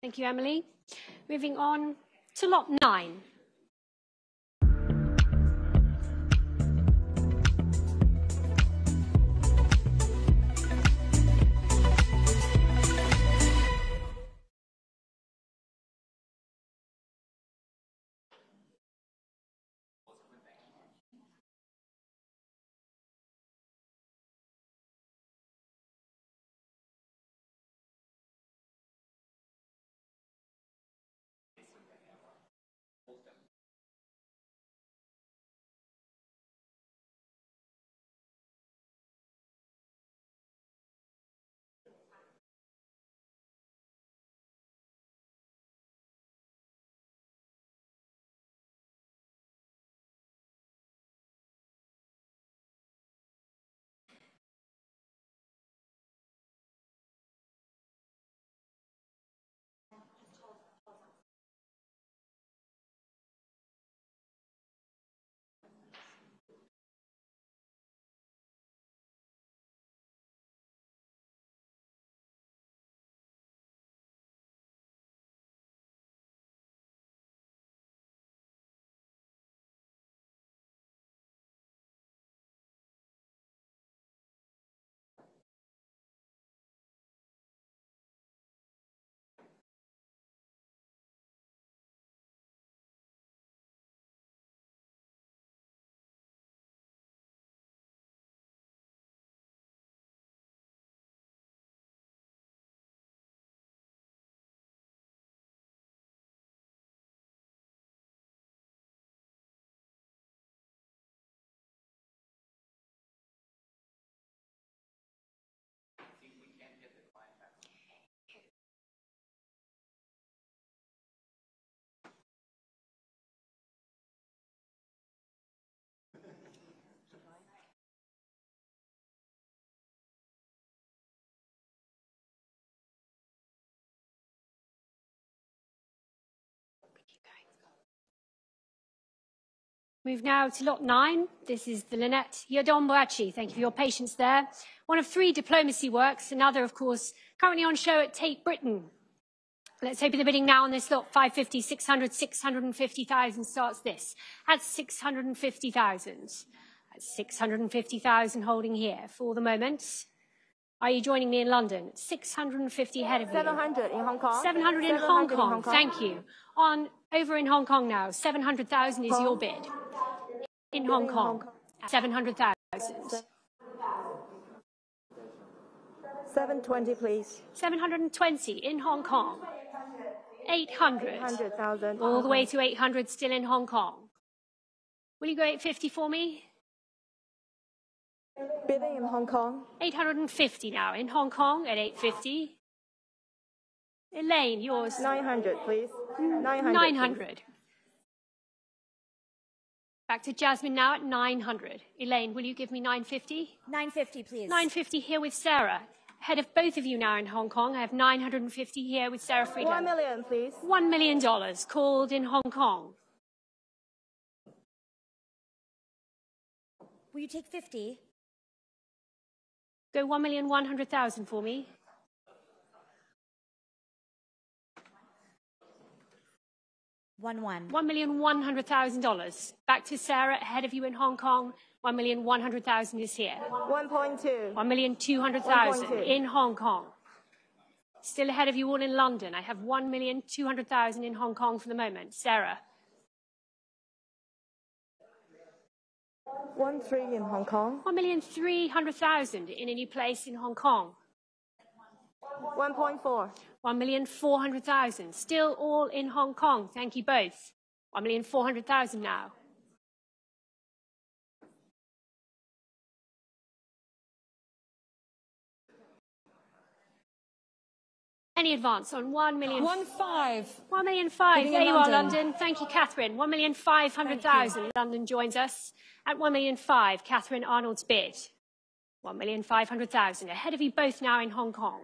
Thank you, Emily. Moving on to lot nine. Move now to lot nine. This is the Lynette Yiadom-Boakye. Thank you for your patience there. One of three diplomacy works, another, of course, currently on show at Tate Britain. Let's open the bidding now on this lot. 550, 600, 650,000 starts this. At 650,000. At 650,000 holding here for the moment. Are you joining me in London? 650 ahead of you. 700 in Hong Kong. 700 in 700 Hong in Kong. Hong Kong. Thank you. On over in Hong Kong now. 700,000 is your bid. In Hong Kong. 700,000. 720, please. 720 in Hong Kong. 800. 800,000. All the way to 800 still in Hong Kong. Will you go 850 for me? Bidding in Hong Kong. 850 now in Hong Kong at 850. Elaine, yours. 900, please. 900. 900. Back to Jasmine now at 900. Elaine, will you give me 950? 950, please. 950 here with Sarah. Ahead of both of you now in Hong Kong. I have 950 here with Sarah Friedland. 1 million, please. $1 million called in Hong Kong. Will you take 50? Go 1,100,000 for me. One one. $1,100,000. Back to Sarah, ahead of you in Hong Kong. 1,100,000 is here. 1.2. 1,200,000 1.2. in Hong Kong. Still ahead of you all in London. I have 1,200,000 in Hong Kong for the moment. Sarah, 1 3 in Hong Kong. 1,300,000 in a new place in Hong Kong. 1.4. 1,400,000. Still all in Hong Kong. Thank you both. 1,400,000 now. Any advance on one million? One five. One million five. Bidding There in you are, London. London. Thank you, Catherine. One million five hundred thousand. London joins us at one million five. Catherine Arnold's bid. One million five hundred thousand. Ahead of you both now in Hong Kong.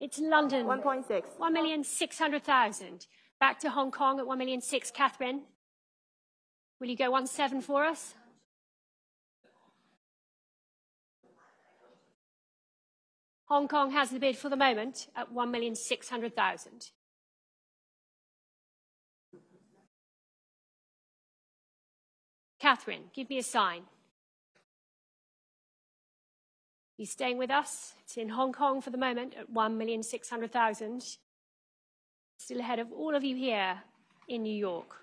It's London. 1.6. 1,600,000. Back to Hong Kong at 1,600,000. Catherine, will you go 1-7 for us? Hong Kong has the bid for the moment at 1,600,000. Catherine, give me a sign. You staying with us? It's in Hong Kong for the moment at 1,600,000. Still ahead of all of you here in New York.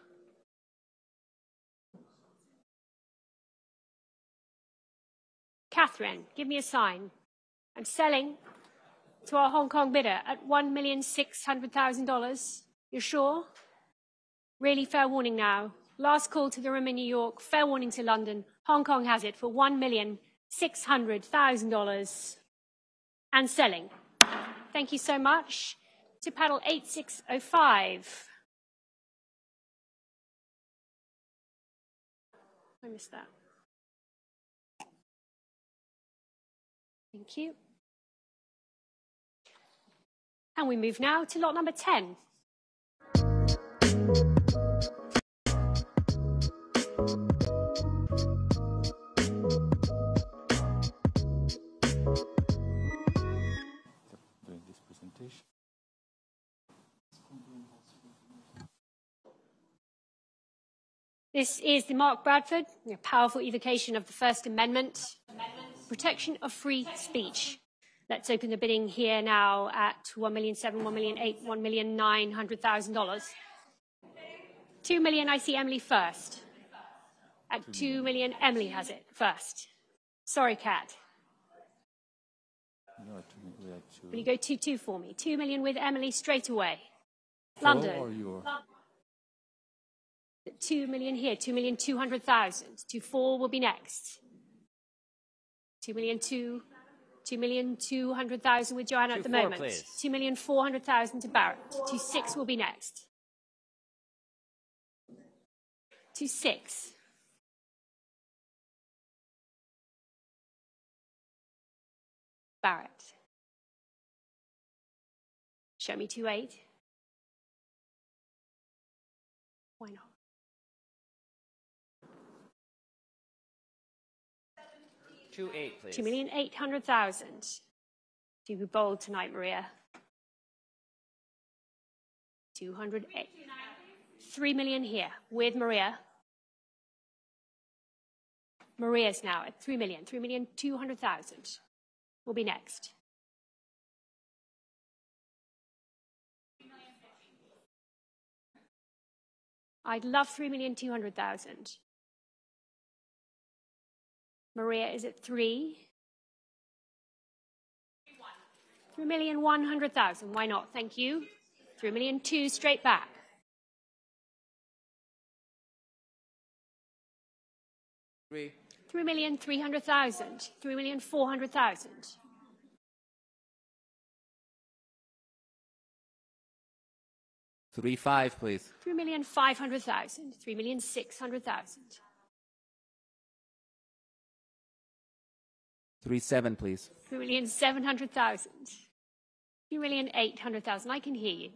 Catherine, give me a sign. I'm selling to our Hong Kong bidder at $1,600,000. You're sure? Really fair warning now. Last call to the room in New York, fair warning to London. Hong Kong has it for $1,600,000 and selling. Thank you so much. To paddle 8605. I missed that. Thank you. And we move now to lot number 10. Doing this is the Mark Bradford, a powerful evocation of the First Amendment, protection of free speech. Let's open the bidding here now at one million seven, one million eight, one million nine hundred thousand dollars. Two million. I see Emily first. At two million, Emily has it first. Sorry, Kat. No, to me, we have to. Will you go two two for me? Two million with Emily straight away. London. or your? Two million here, two million two hundred thousand. Two four will be next. Two million two, two million two hundred thousand with Joanna at the four, moment. please. Two million four hundred thousand to Barrett. Two six will be next. Two six. Barrett. Show me two eight. Two please. Two million eight hundred thousand. Do you be bold tonight, Maria. Two hundred eight. Three million here with Maria. Maria's now at three million. Three million two hundred thousand will be next. I'd love three million two hundred thousand. Maria is at three. Three million one hundred thousand. Why not? Thank you. Three million two straight back. Three. Three million three hundred thousand. Three million four hundred thousand. Three five, please. Three million five hundred thousand. Three million six hundred thousand. Three seven, please. Three million seven hundred thousand. Three million eight hundred thousand. I can hear you.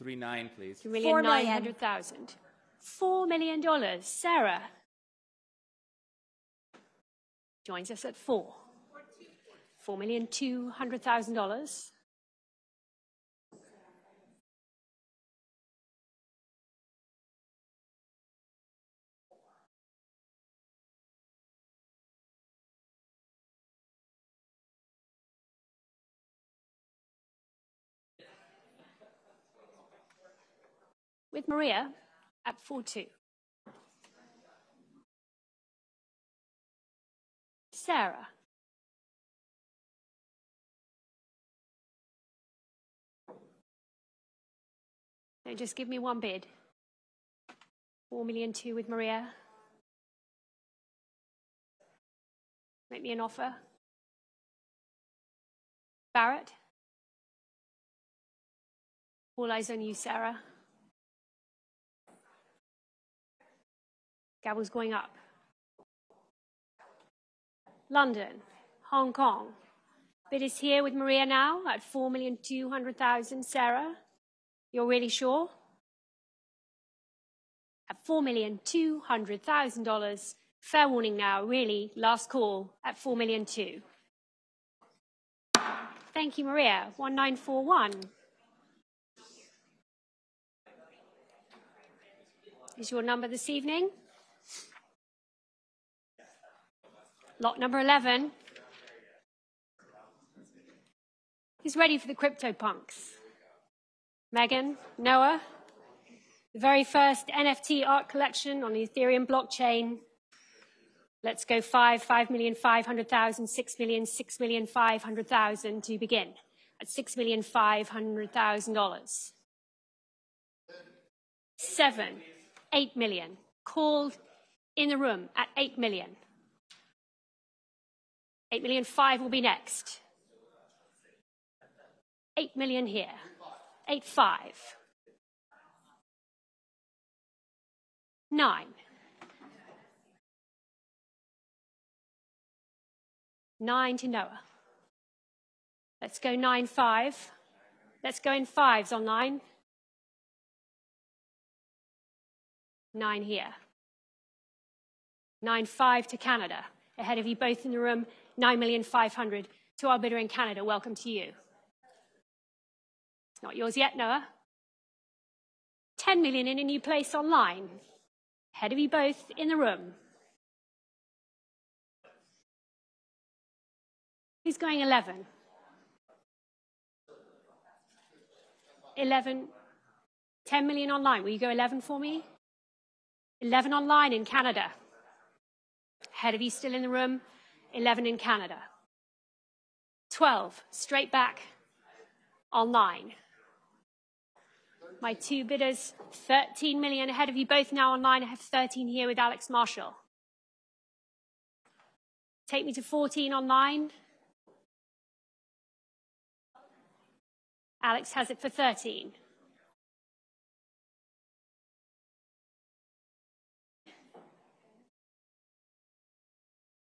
Three nine, please. Three million nine hundred thousand. Four million dollars. Sarah joins us at four. Four million two hundred thousand dollars. With Maria at four two. Sarah. No, just give me one bid. Four million two with Maria. Make me an offer. Barrett. All eyes on you, Sarah. Gavel's going up. London, Hong Kong. Bid is here with Maria now at 4,200,000. Sarah, you're really sure? At $4,200,000. Fair warning now, really, last call at 4 million two. Thank you, Maria. 1941. Is your number this evening? Lot number 11 is ready for the CryptoPunks. Megan, Noah, the very first NFT art collection on the Ethereum blockchain. Let's go five, five million, five hundred thousand, six million, six million, five hundred thousand to begin at six million, five hundred thousand dollars. Seven, eight million, called in the room at eight million. Eight million five will be next. Eight million here. Eight five. Nine. Nine to Noah. Let's go nine five. Let's go in fives on nine. Nine here. Nine five to Canada. Ahead of you both in the room. 9,500,000 to our bidder in Canada. Welcome to you. It's not yours yet, Noah. 10 million in a new place online. Ahead of you both in the room. Who's going 11? 11. 10 million online. Will you go 11 for me? 11 online in Canada. Ahead of you still in the room. 11 in Canada. 12, straight back on 9. My two bidders, 13 million ahead of you both now online. I have 13 here with Alex Marshall. Take me to 14 online. Alex has it for 13.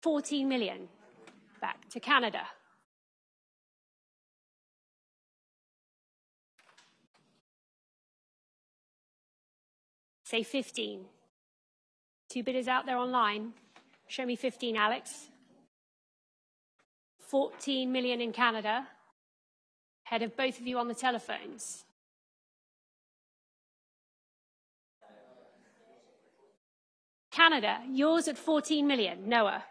Fourteen million back to Canada. Say 15. Two bidders out there online. Show me 15, Alex. 14 million in Canada. Head of both of you on the telephones. Canada, yours at 14 million. Noah,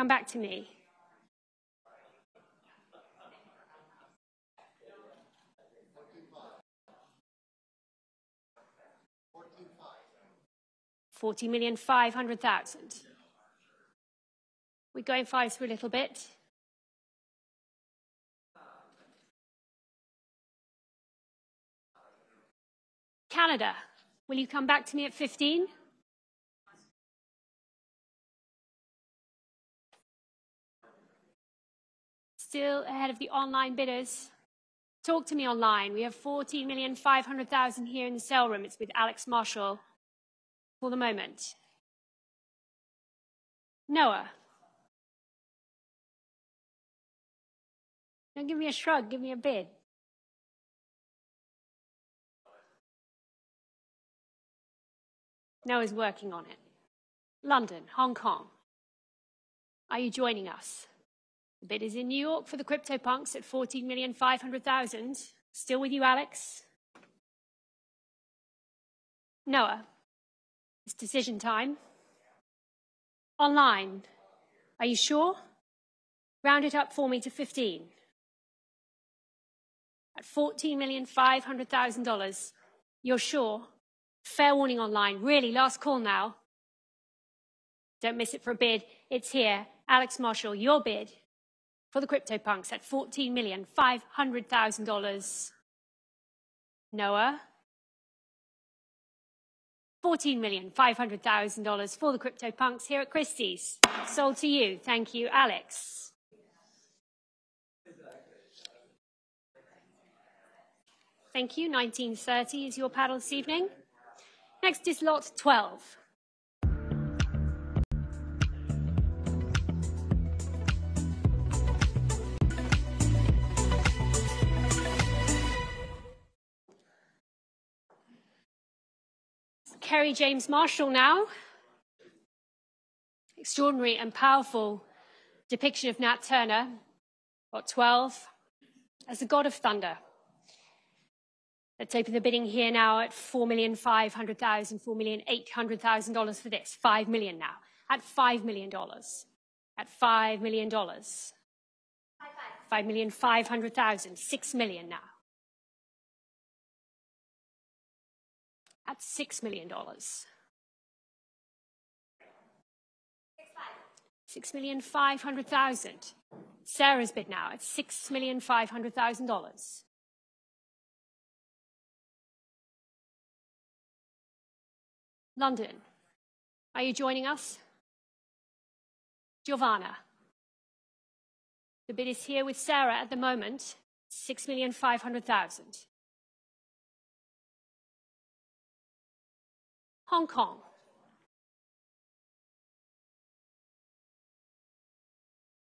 come back to me. Forty million five hundred thousand. We're going fives for a little bit. Canada, will you come back to me at 15? Still ahead of the online bidders. Talk to me online. We have 14,500,000 here in the sale room. It's with Alex Marshall for the moment. Noah. Don't give me a shrug, give me a bid. Noah's working on it. London, Hong Kong. Are you joining us? The bid is in New York for the CryptoPunks at 14,500,000. Still with you, Alex? Noah, it's decision time. Online, are you sure? Round it up for me to 15. At $14,500,000, you're sure? Fair warning online. Really, last call now. Don't miss it for a bid. It's here. Alex Marshall, your bid for the CryptoPunks at $14,500,000. Noah, $14,500,000 for the CryptoPunks here at Christie's. Sold to you. Thank you, Alex. Thank you. 1930 is your paddle this evening. Next is lot 12. Kerry James Marshall now. Extraordinary and powerful depiction of Nat Turner, lot 12, as the god of thunder. Let's open the bidding here now at $4,500,000, $4,800,000 for this. 5 million now. At $5 million. At $5 million. 5,500,000. 6 million now. At $6 million. Six million five hundred thousand. Sarah's bid now at six million five hundred thousand dollars. London, are you joining us? Giovanna. The bid is here with Sarah at the moment, six million five hundred thousand. Hong Kong.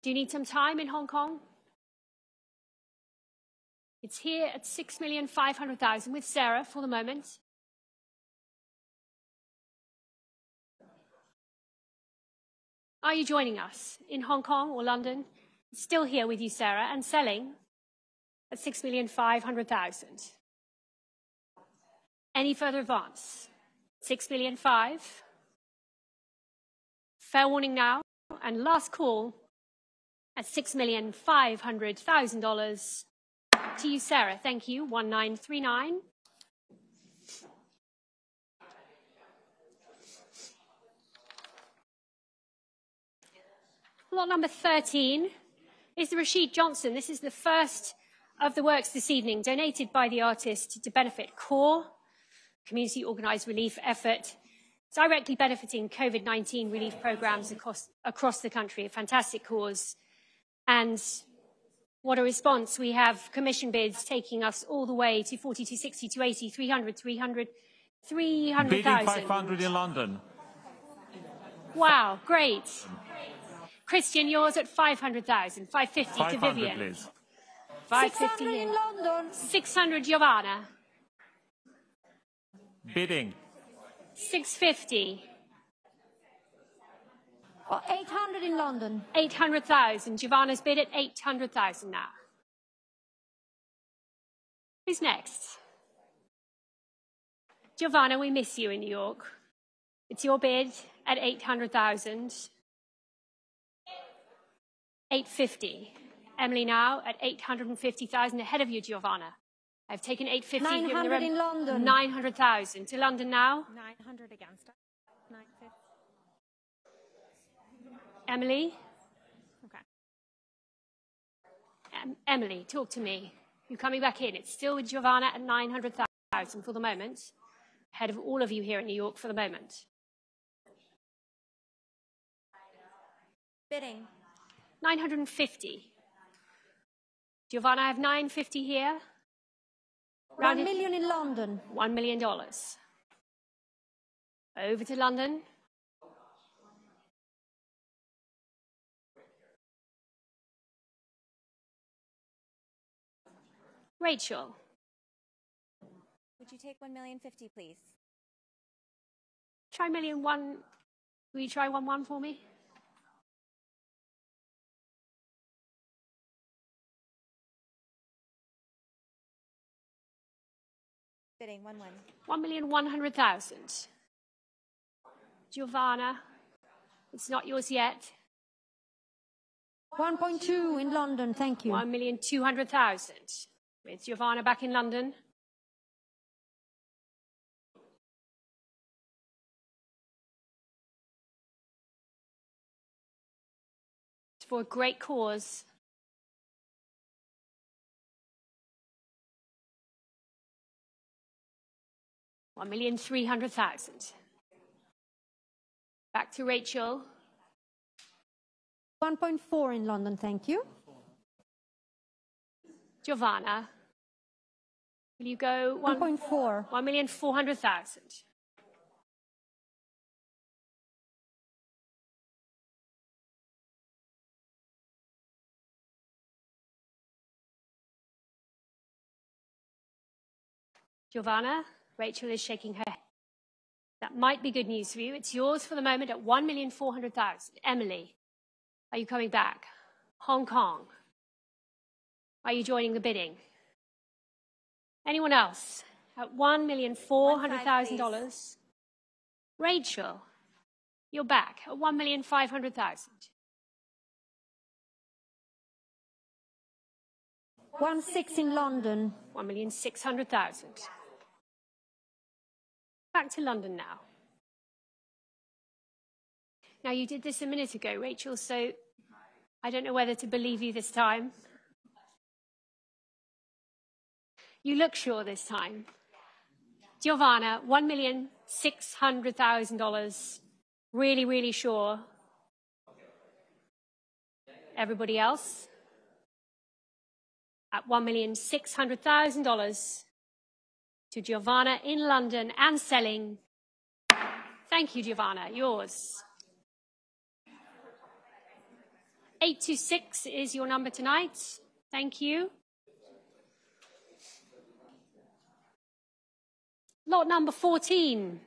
Do you need some time in Hong Kong? It's here at 6,500,000 with Sarah for the moment. Are you joining us in Hong Kong or London? Still here with you, Sarah, and selling at 6,500,000. Any further advance? 6 million five. Fair warning now, and last call at six million five hundred thousand dollars. To you, Sarah. Thank you. One nine three nine. Lot number 13 is the Rashid Johnson. This is the first of the works this evening donated by the artist to benefit CORE, community organised relief effort directly benefiting COVID 19 relief programmes across, across the country. A fantastic cause. And what a response. We have commission bids taking us all the way to 40 to 60 to 80, 300, 300, 300,000. Bidding 500 in London. Wow, great. Christian, yours at 500,000, 550 to 500, Vivian. please. 550 600 in London. 600 Giovanna. Bidding. 650. Oh, 800 in London. 800,000. Giovanna's bid at 800,000 now. Who's next? Giovanna, we miss you in New York. It's your bid at 800,000. 850. Emily now at 850,000 ahead of you, Giovanna. I've taken 850. given the 900 rem- in London. 900,000. To London now. 900 against us. 950. Emily. Okay. Em- Emily, talk to me. You're coming back in. It's still with Giovanna at 900,000 for the moment, ahead of all of you here in New York for the moment. Bidding. 950. Giovanna, I have 950 here. One million in London. $1 million. Over to London. Rachel, Would you take one million fifty, please? try million one. Will you try one one for me? Bidding 1 1. One million one hundred thousand. Giovanna, it's not yours yet. 1.2 in London. Thank you. One million two hundred thousand. With Giovanna back in London. It's for a great cause. One million three hundred thousand. Back to Rachel. 1.4 in London, thank you. Giovanna. Will you go 1.4? 1,400,000. Giovanna, Rachel is shaking her head. That might be good news for you. It's yours for the moment at 1,400,000. Emily, are you coming back? Hong Kong. Are you joining the bidding? Anyone else? At $1,400,000. Rachel, you're back at 1,500,000. One six in London. 1,600,000. Back to London now. Now, you did this a minute ago, Rachel, so I don't know whether to believe you this time. You look sure this time. Giovanna, $1,600,000. Really, really sure. Everybody else? At $1,600,000 to Giovanna in London and selling. Thank you, Giovanna. Yours. 826 is your number tonight. Thank you. Lot number 14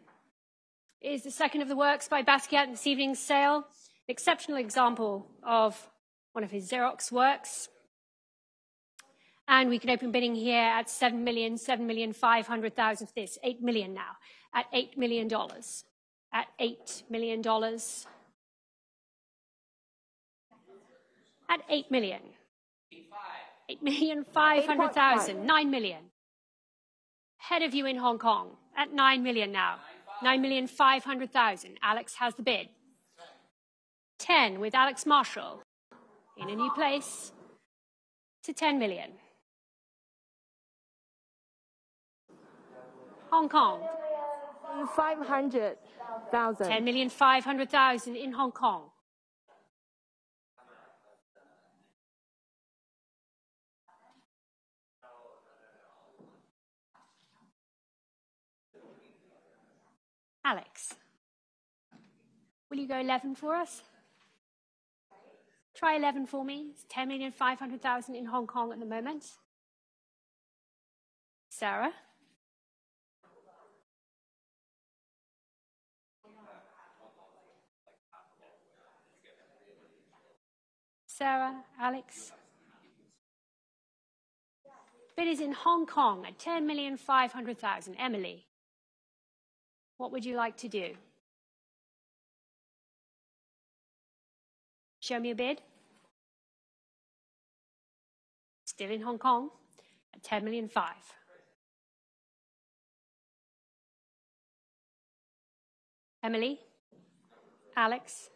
is the second of the works by Basquiat in this evening's sale. An exceptional example of one of his Xerox works. And we can open bidding here at 7 million, 7 million, 500,000 for this, 8 million now, at $8 million. At $8 million. At 8 million. 8 million, 500,000, 9 million. Ahead of you in Hong Kong at 9 million now. 9 million, 500,000. Alex has the bid. 10 with Alex Marshall in a new place to 10 million. Hong Kong. 500,000. 10 million 500,000 in Hong Kong. Alex, will you go 11 for us? Try 11 for me. It's 10 million 500,000 in Hong Kong at the moment. Sarah? Sarah, Alex. Bid is in Hong Kong at 10,500,000. Emily, what would you like to do? Show me a bid. Still in Hong Kong at 10 million five. Emily, Alex,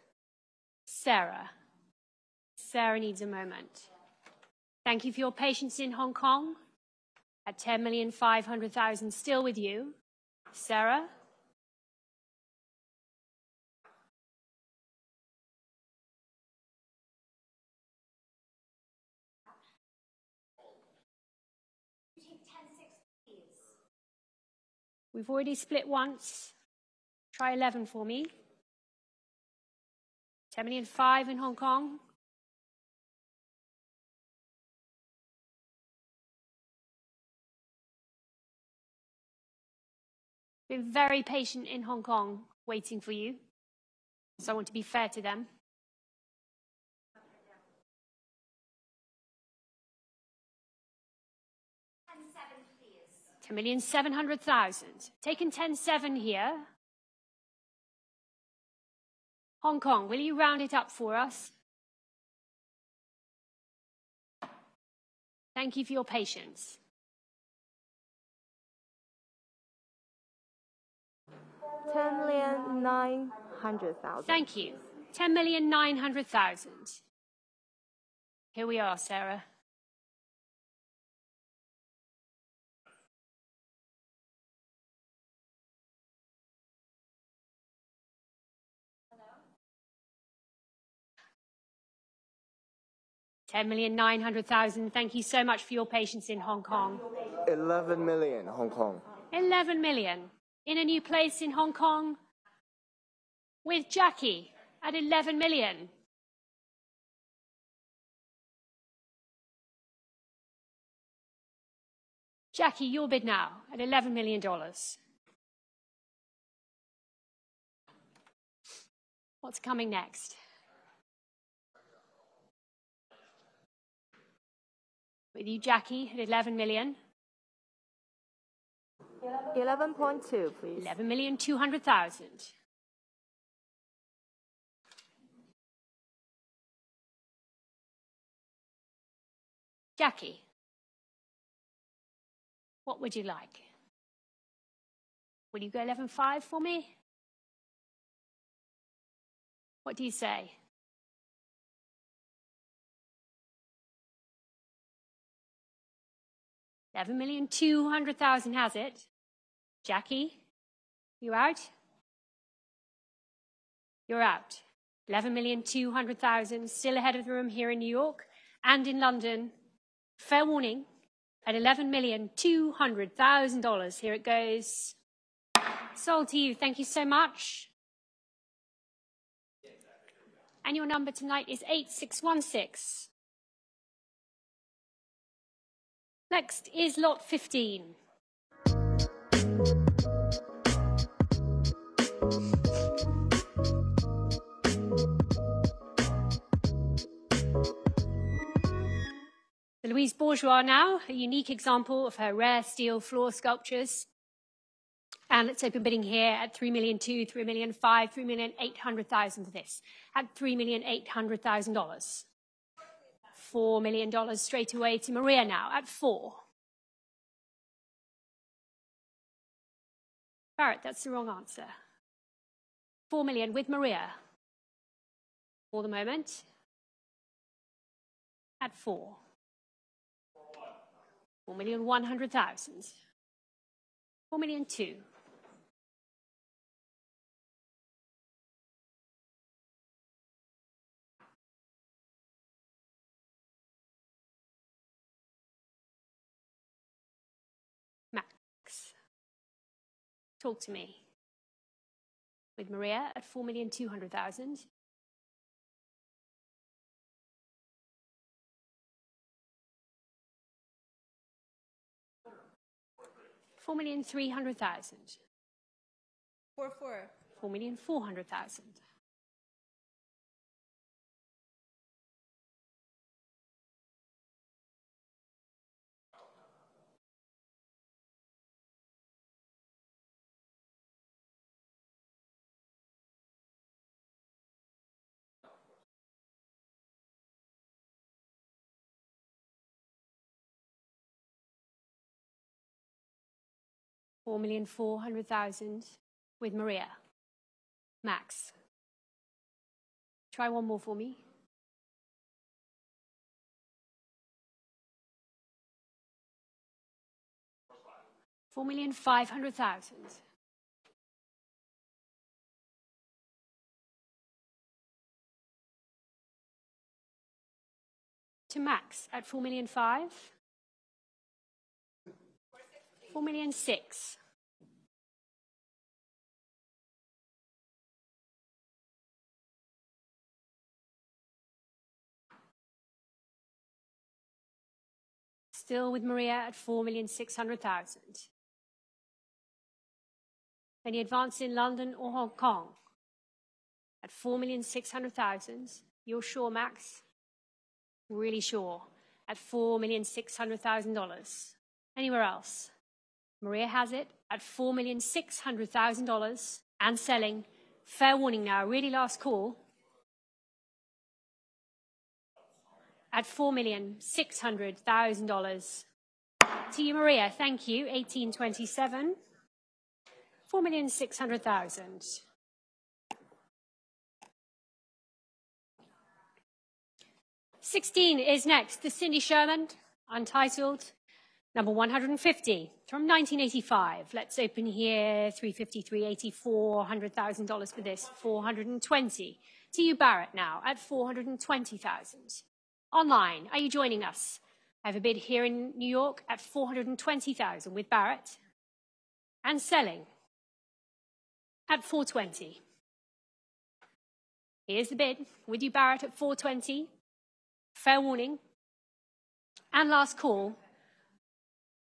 Sarah. Sarah needs a moment. Thank you for your patience in Hong Kong. At 10,500,000 still with you. Sarah? We've already split once. Try 11 for me. 10 million five in Hong Kong. Been very patient in Hong Kong waiting for you. So I want to be fair to them. Ten million seven hundred thousand. Taken ten seven here. Hong Kong, will you round it up for us? Thank you for your patience. 10 million 900,000. Thank you. 10 million 900,000. Here we are, Sarah. Ten million nine hundred thousand. Thank you so much for your patience in Hong Kong. Eleven million Hong Kong. Eleven million in a new place in Hong Kong with Jackie at 11 million. Jackie, your bid now at $11 million. What's coming next? With you, Jackie, at 11 million. 11.2, please. 11 million 200,000. Jackie, what would you like? Will you go 11.5 for me? What do you say? Eleven million two hundred thousand has it. Jackie, you out? You're out. Eleven million two hundred thousand, still ahead of the room here in New York and in London. Fair warning, at eleven million two hundred thousand dollars. Here it goes. Sold to you. Thank you so much. And your number tonight is 8616. Next is lot 15. Louise Bourgeois now, a unique example of her rare steel floor sculptures. And let's open bidding here at 3 million 2, 3 million 5, 3 million 800,000 for this. At 3 million 800,000 dollars. $4 million straight away to Maria now at 4. Barrett, that's the wrong answer. 4 million with Maria for the moment at 4. 4 million 100,000. 4 million 2. Max, talk to me. With Maria at 4,200,000. Four million three hundred thousand. Four four. Four million four hundred thousand. Four million four hundred thousand with Maria. Max. Try one more for me. Four million five hundred thousand. To Max at four million five. Four million six. Still with Maria at four million six hundred thousand. Any advance in London or Hong Kong? At four million six hundred thousand. You're sure, Max? Really sure. At four million six hundred thousand dollars. Anywhere else? Maria has it at $4,600,000 and selling. Fair warning now, really last call. At $4,600,000. To you, Maria, thank you. 1827. 4,600,000. Sixteen is next. The Cindy Sherman, untitled. Number 150 from 1985. Let's open here 350, 380, $400,000 for this. 420. To you, Barrett, now at 420,000. Online, are you joining us? I have a bid here in New York at 420,000 with Barrett and selling at 420. Here's the bid with you, Barrett, at 420. Fair warning. And last call.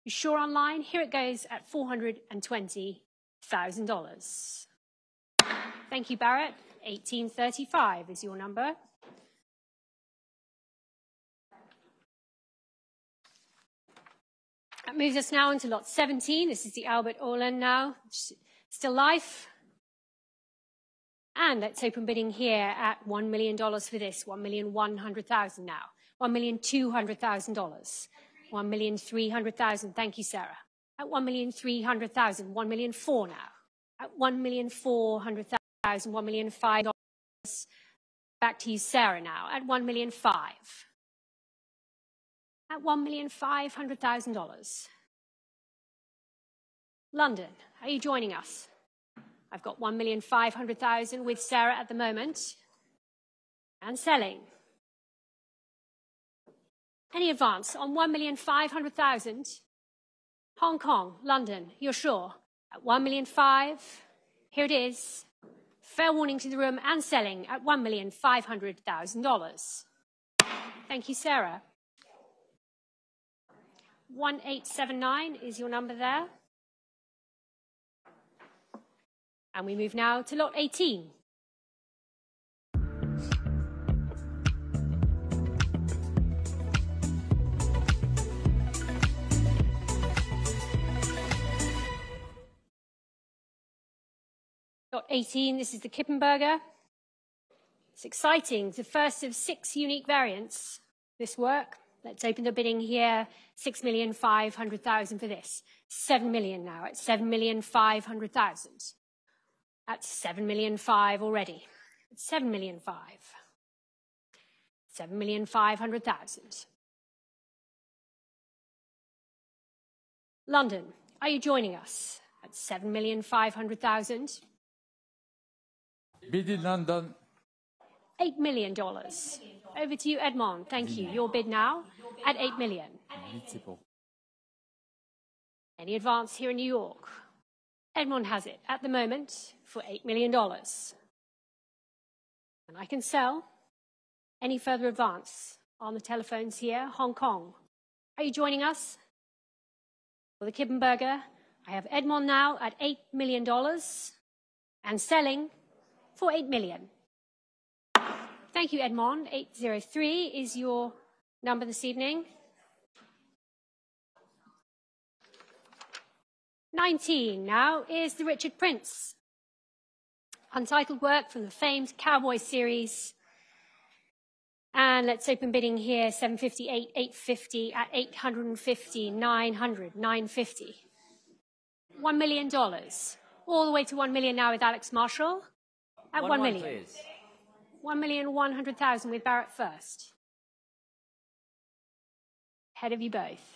You sure online? Here it goes at $420,000. Thank you, Barrett. 1835 is your number. That moves us now into lot 17. This is the Albert Oehlen now. Still life. And let's open bidding here at $1 million for this, 1,100,000 now. $1,200,000. 1,300,000. Thank you, Sarah. At $1,300,000, $1,004,000 now. At $1,400,000, $1,500,000. Back to you, Sarah, now. At $1,500,000. At $1,500,000. London, are you joining us? I've got 1,500,000 with Sarah at the moment. And selling. Any advance on 1,500,000? Hong Kong, London, you're sure? At 1,500,000. Here it is. Fair warning to the room and selling at $1,500,000. Thank you, Sarah. 1879 is your number there. And we move now to lot 18. 18, this is the Kippenberger. It's exciting. It's the first of six unique variants, this work. Let's open the bidding here. 6,500,000 for this. 7 million now at 7,500,000. That's 7 million five already. It's 7 million five. 7 million 500,000. London, are you joining us at 7 million 500,000? Bid in London. $8 million. Over to you, Edmond. Thank you. Your bid now at 8 million. Any advance here in New York? Edmond has it at the moment for $8 million. And I can sell any further advance on the telephones here. Hong Kong. Are you joining us? For the Kippenberger, I have Edmond now at $8 million and selling for 8 million. Thank you, Edmond. 803 is your number this evening. 19 now is the Richard Prince. Untitled work from the famed Cowboy series. And let's open bidding here 758, 850 at 850, 900, 950. $1 million. All the way to 1 million now with Alex Marshall. At One, 1 one, million. please. 1 million 100,000 with Barrett first. Head of you both.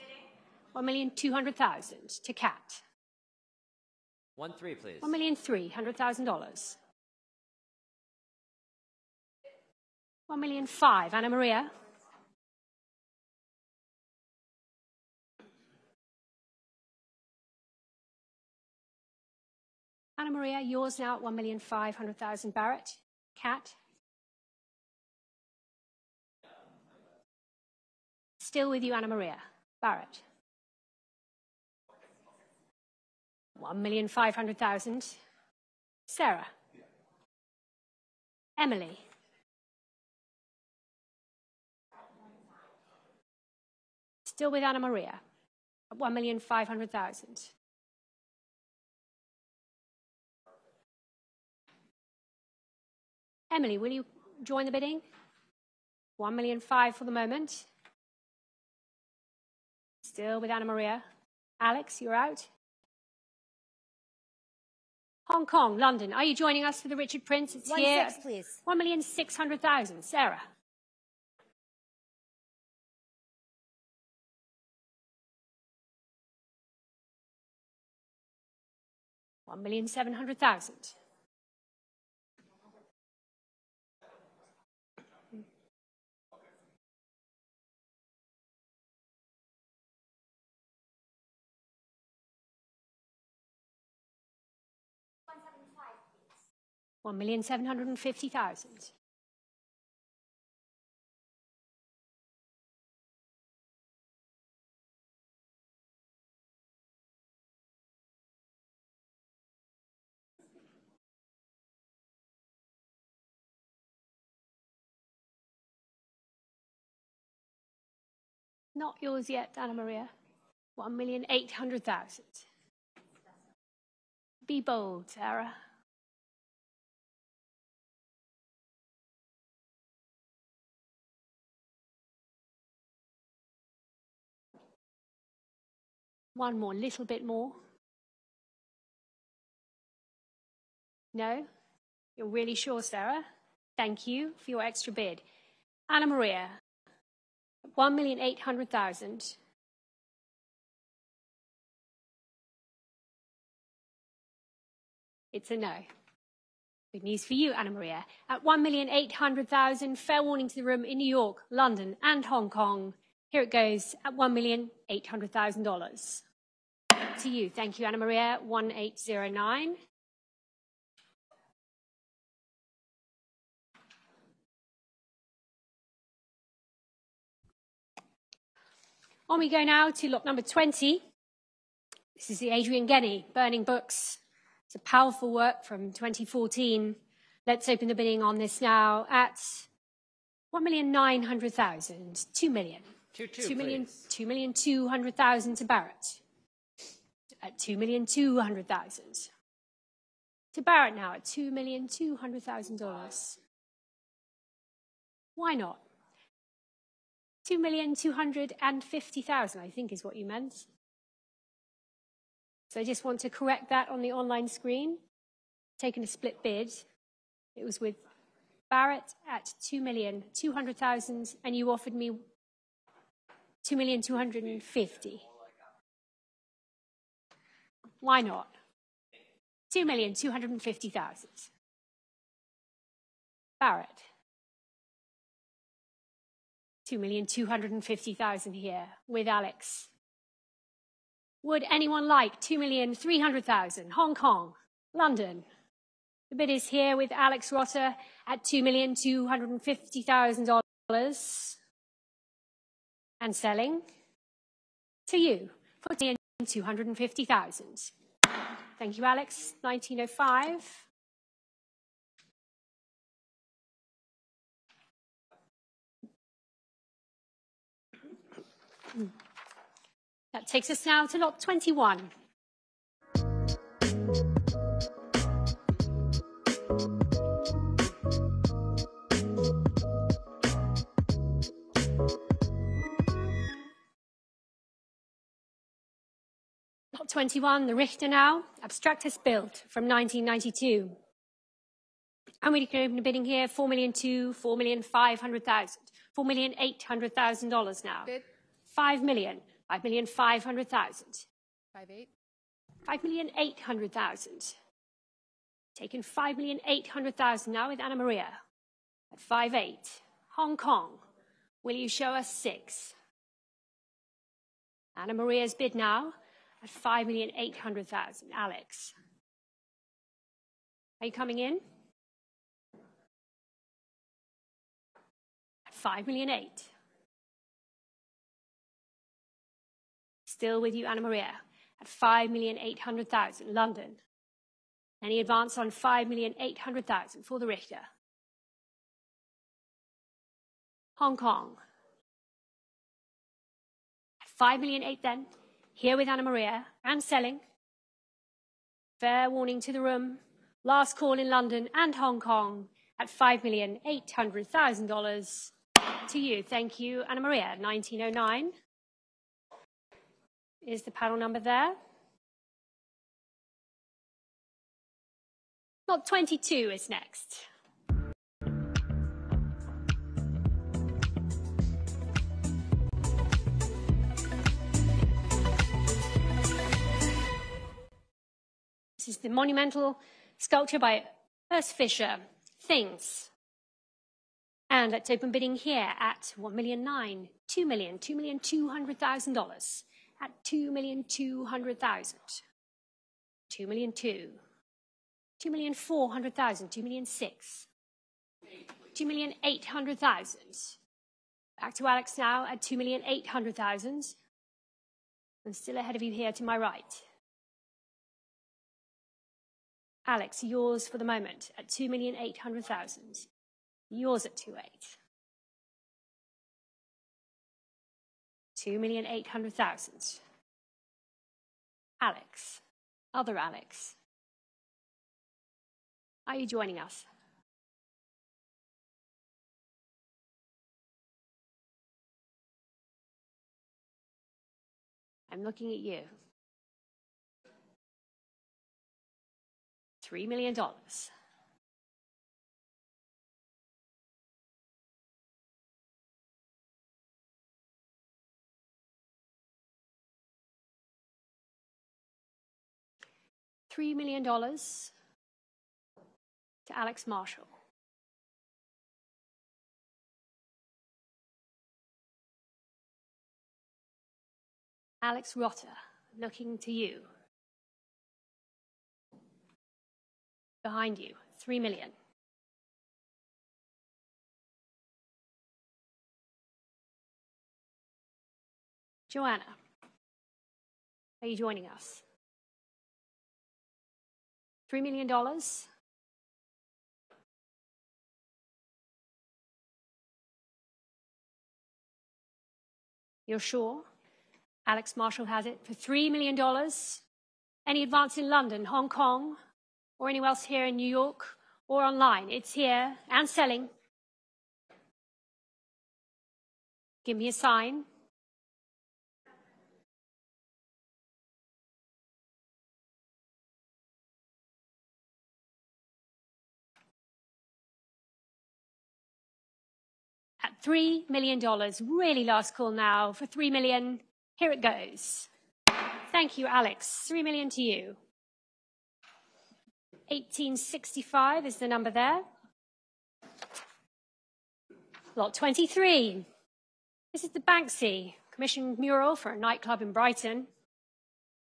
1 million 200,000 to Cat. One three, please. 1 million 300,000 dollars. 1 million 5 Anna Maria. Anna Maria, yours now at 1,500,000 Barrett. Cat. Still with you, Anna Maria. Barrett. 1,500,000. Sarah. Emily. Still with Anna Maria at 1,500,000. Emily, will you join the bidding? 1 million five for the moment. Still with Anna Maria. Alex, you're out. Hong Kong, London. Are you joining us for the Richard Prince? It's One here. six, please. One million six hundred thousand. Sarah. One million seven hundred thousand. One million seven hundred and fifty thousand. Not yours yet, Anna Maria. One million eight hundred thousand. Be bold, Sarah. One more, little bit more. No? You're really sure, Sarah? Thank you for your extra bid. Anna Maria, 1,800,000. It's a no. Good news for you, Anna Maria. At 1,800,000, fair warning to the room in New York, London, and Hong Kong. Here it goes at $1,800,000. To you. Thank you, Anna Maria. 1809. On we go now to lot number 20. This is the Adrian Ghenie, Burning Books. It's a powerful work from 2014. Let's open the bidding on this now at 1,900,000, 2 million. Two, two, 2 million. 2 million 200,000 to Barrett. At 2 million 200,000. To Barrett now at 2 million 200,000 dollars. Why not? 2,250,000, I think is what you meant. So I just want to correct that on the online screen. Taken a split bid. It was with Barrett at 2,200,000 and you offered me 2,250. Why not? 2,250,000. Barrett. 2,250,000 here with Alex. Would anyone like 2,300,000? Hong Kong, London. The bid is here with Alex Rotter at $2,250,000 and selling to you for 250,000. Thank you, Alex. 1905. That takes us now to lot 21. 21, the Richter now, Abstraktes Bild from 1992. And we can open a bidding here, 4 million two, 4 million five hundred thousand, 4 million eight hundred thousand dollars now. Bid. 5 million, 5 million five hundred thousand. Five eight. Five million eight hundred thousand. Taken five million eight hundred thousand now with Anna Maria at five eight. Hong Kong, will you show us six? Anna Maria's bid now at five million eight hundred thousand. Alex, are you coming in? At five million eight. Still with you, Anna Maria at 5,800,000, London. Any advance on 5,800,000 for the Richter? Hong Kong. At 5 million eight then, here with Anna Maria and selling. Fair warning to the room. Last call in London and Hong Kong at $5,800,000 to you. Thank you, Anna Maria. 1909 is the panel number there. Lot 22 is next. This is the monumental sculpture by Urs Fischer, Things. And let's open bidding here at 1 million nine, 2 million, 2 million two hundred thousand dollars at 2 million two hundred thousand. 2 million two. Two million four hundred thousand. Two million six. Two million eight hundred thousand. Back to Alex now at two million eight hundred thousand. I'm still ahead of you here to my right. Alex, yours for the moment at two million eight hundred thousand. Yours at two eight. Two million eight hundred thousand. Alex, other Alex. Are you joining us? I'm looking at you. $3 million. $3 million to Alex Marshall. Alex Rotter, looking to you. Behind you, 3 million. Joanna, are you joining us? $3 million. You're sure? Alex Marshall has it for $3 million. Any advance in London, Hong Kong, or anywhere else here in New York or online? It's here and selling. Give me a sign. At $3 million, really last call now for 3 million. Here it goes. Thank you, Alex. Three million to you. 1865 is the number there. Lot 23. This is the Banksy commissioned mural for a nightclub in Brighton.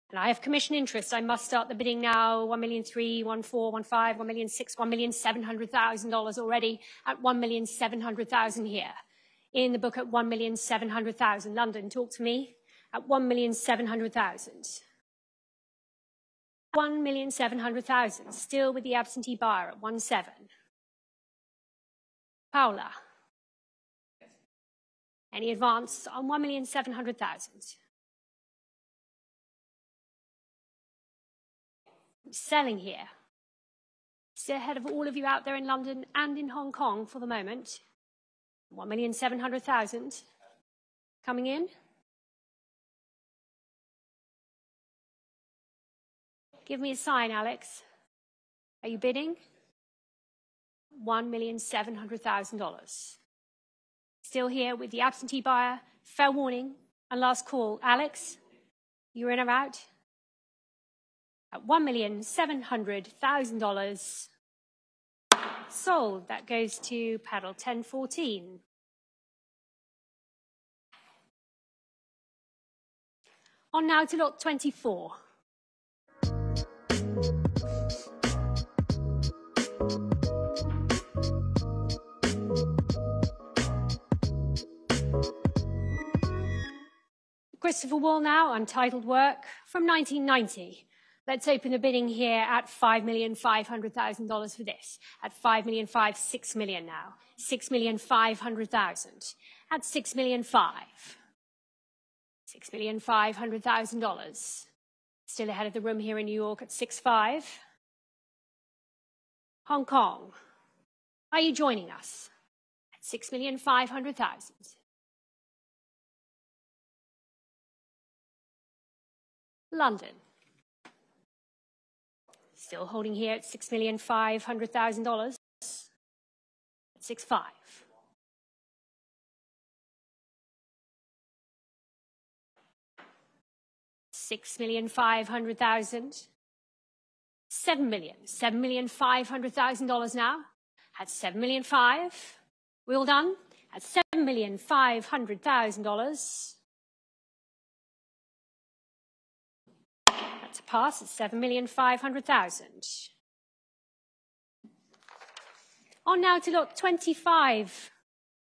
And I have commission interest. I must start the bidding now. One million three, one four, one five, one million six, one million seven hundred thousand dollars already at one million seven hundred thousand here. In the book at one million seven hundred thousand. London, talk to me at 1,700,000. 1,700,000, still with the absentee buyer at 1.7. Paula. Any advance on 1,700,000? Selling here. Still ahead of all of you out there in London and in Hong Kong for the moment. 1,700,000 coming in. Give me a sign, Alex. Are you bidding? $1,700,000. Still here with the absentee buyer. Fair warning and last call. Alex, you're in or out? At $1,700,000. Sold. That goes to paddle 1014. On now to lot 24. Christopher Wool now, untitled work from 1990. Let's open the bidding here at $5,500,000 for this. At 5 million, five, 6 million now. 6,500,000. At 6 million, five. $6,500,000. Still ahead of the room here in New York at 6.5. Hong Kong. Are you joining us? At 6,500,000. London. Still holding here at $6,500,000. At 6.5. Six million five hundred thousand. Seven million. Seven million five hundred thousand dollars now. At seven million five. We all done? At seven million five hundred thousand dollars. That's a pass at seven million five hundred thousand. On now to lot 25.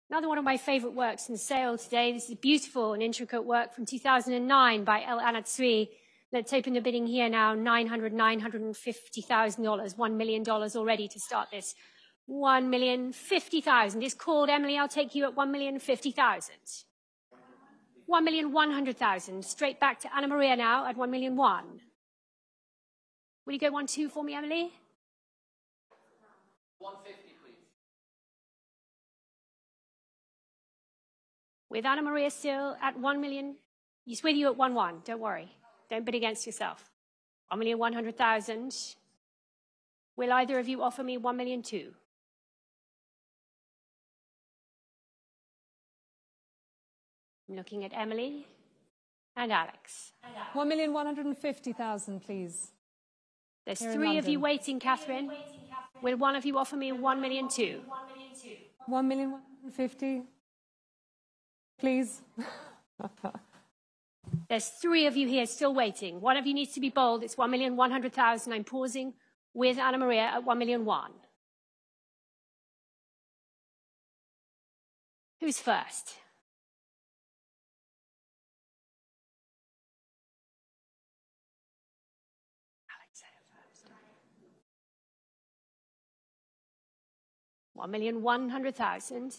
Another one of my favorite works in sale today. This is a beautiful and intricate work from 2009 by El Anatsui. Let's open the bidding here now. $900, $950,000, $1 million already to start this. One million fifty thousand is called. Emily, I'll take you at one 1,100,000. Straight back to Anna Maria now at one million one. Will you go 1 2 for me, Emily? 150, please. With Anna Maria still at 1 million. He's with you at 1 1. Don't worry. Don't bid against yourself. 1,100,000. Will either of you offer me 1,002,000? I'm looking at Emily and Alex. One million one hundred and fifty thousand, please. There's Here three of you waiting, Catherine. Will one of you offer me one million two? One million one hundred and fifty, please. *laughs* There's three of you here still waiting. One of you needs to be bold. It's one million one hundred thousand. I'm pausing with Anna Maria at one million one. Who's first? One million one hundred thousand.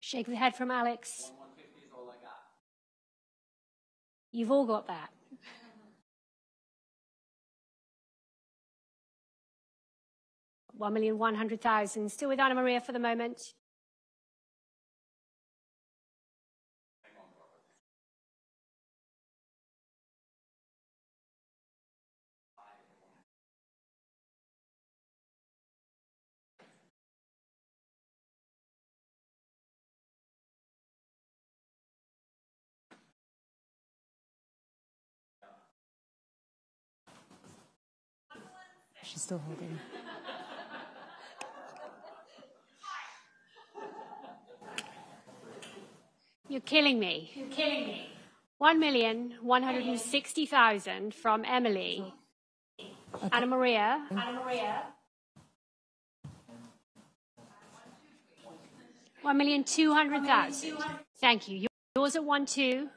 Shake the head from Alex. You've all got that. One million one hundred thousand. Still with Anna Maria for the moment. She's still holding. You're killing me. You're killing me. One million one hundred and sixty thousand from Emily. Anna Maria. Anna Maria. One million two hundred thousand. Thank you. Yours at one two.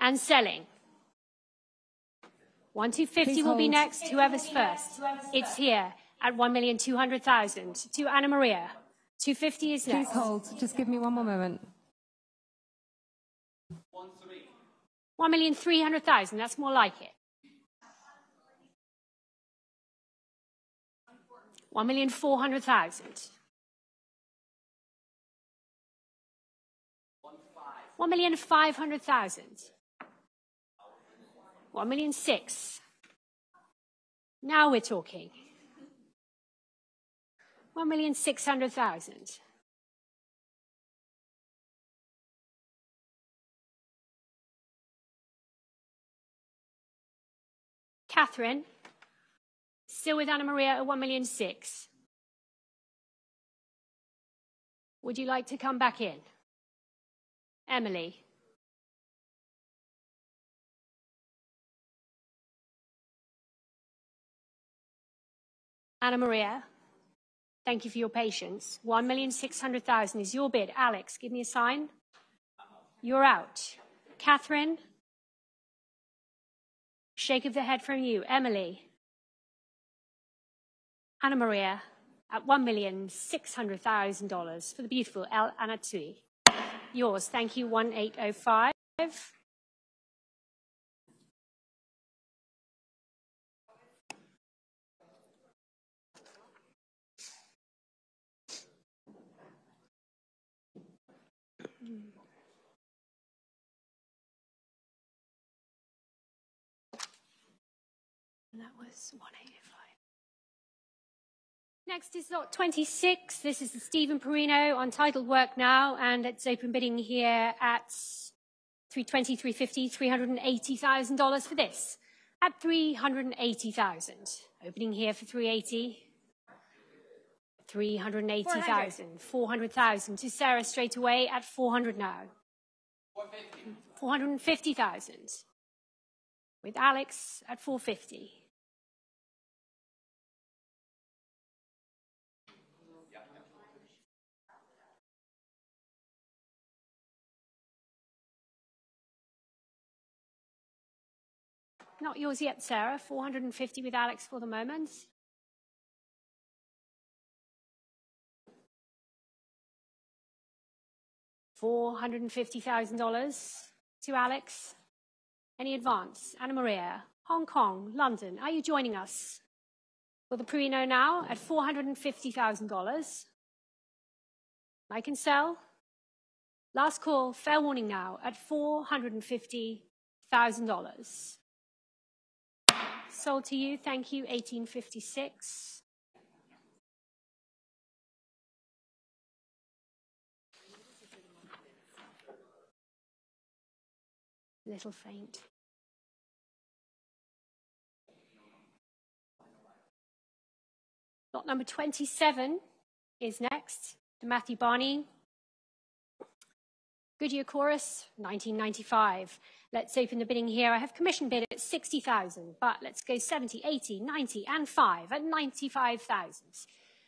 And selling. One two fifty will be next. Whoever's first. It's here at one million two hundred thousand. To Anna Maria. Two fifty is next. Please hold. Just give me one more moment. One million three hundred thousand. That's more like it. One million four hundred thousand. One million six. Now we're talking. One million six hundred thousand. Catherine, still with Anna Maria at one million six. Would you like to come back in? Emily. Anna Maria, thank you for your patience. One million six hundred thousand is your bid. Alex, give me a sign. You're out. Catherine, shake of the head from you. Emily. Anna Maria at one million six hundred thousand dollars for the beautiful El Anatsui. Yours, thank you, one eight oh five. And that was 185. Next is lot 26. This is the Steven Parrino untitled work now, and it's open bidding here at 320, 350, $380,000 for this. At 380,000. Opening here for 380. 380,000, 400,000 to Sarah straight away at 400 now. 450,000 with Alex at 450. Not yours yet, Sarah. 450 with Alex for the moment. $450,000 to Alex. Any advance? Anna Maria, Hong Kong, London. Are you joining us? For the Parrino now at $450,000. I can sell. Last call, fair warning now at $450,000. Sold to you, thank you, 1856. Little faint. Lot number 27 is next to Matthew Barney. Goodyear Chorus, 1995. Let's open the bidding here. I have commission bid at 60,000, but let's go 70, 80, 90, and 5 at 95,000.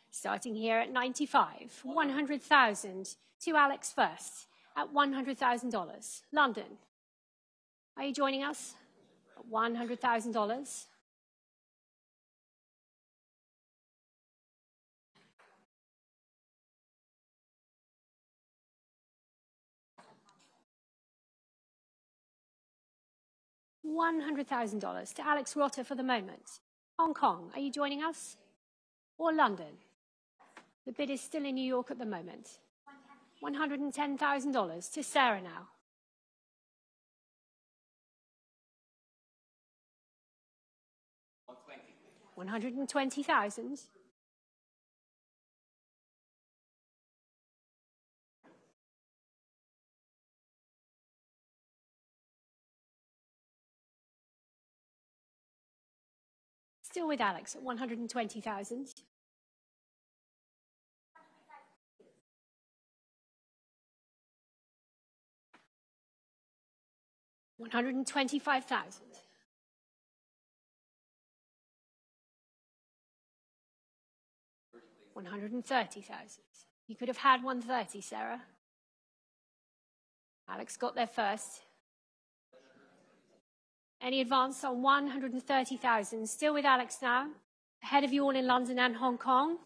Starting here at 95, 100,000 to Alex first at $100,000. London, are you joining us? $100,000. $100,000 to Alex Rotter for the moment. Hong Kong, are you joining us? Or London? The bid is still in New York at the moment. $110,000 to Sarah now. $120,000. Still with Alex at 120,000. One hundred and twenty-five thousand. One hundred and thirty thousand. You could have had one thirty, Sarah. Alex got there first. Any advance on 130,000? Still with Alex now. Ahead of you all in London and Hong Kong.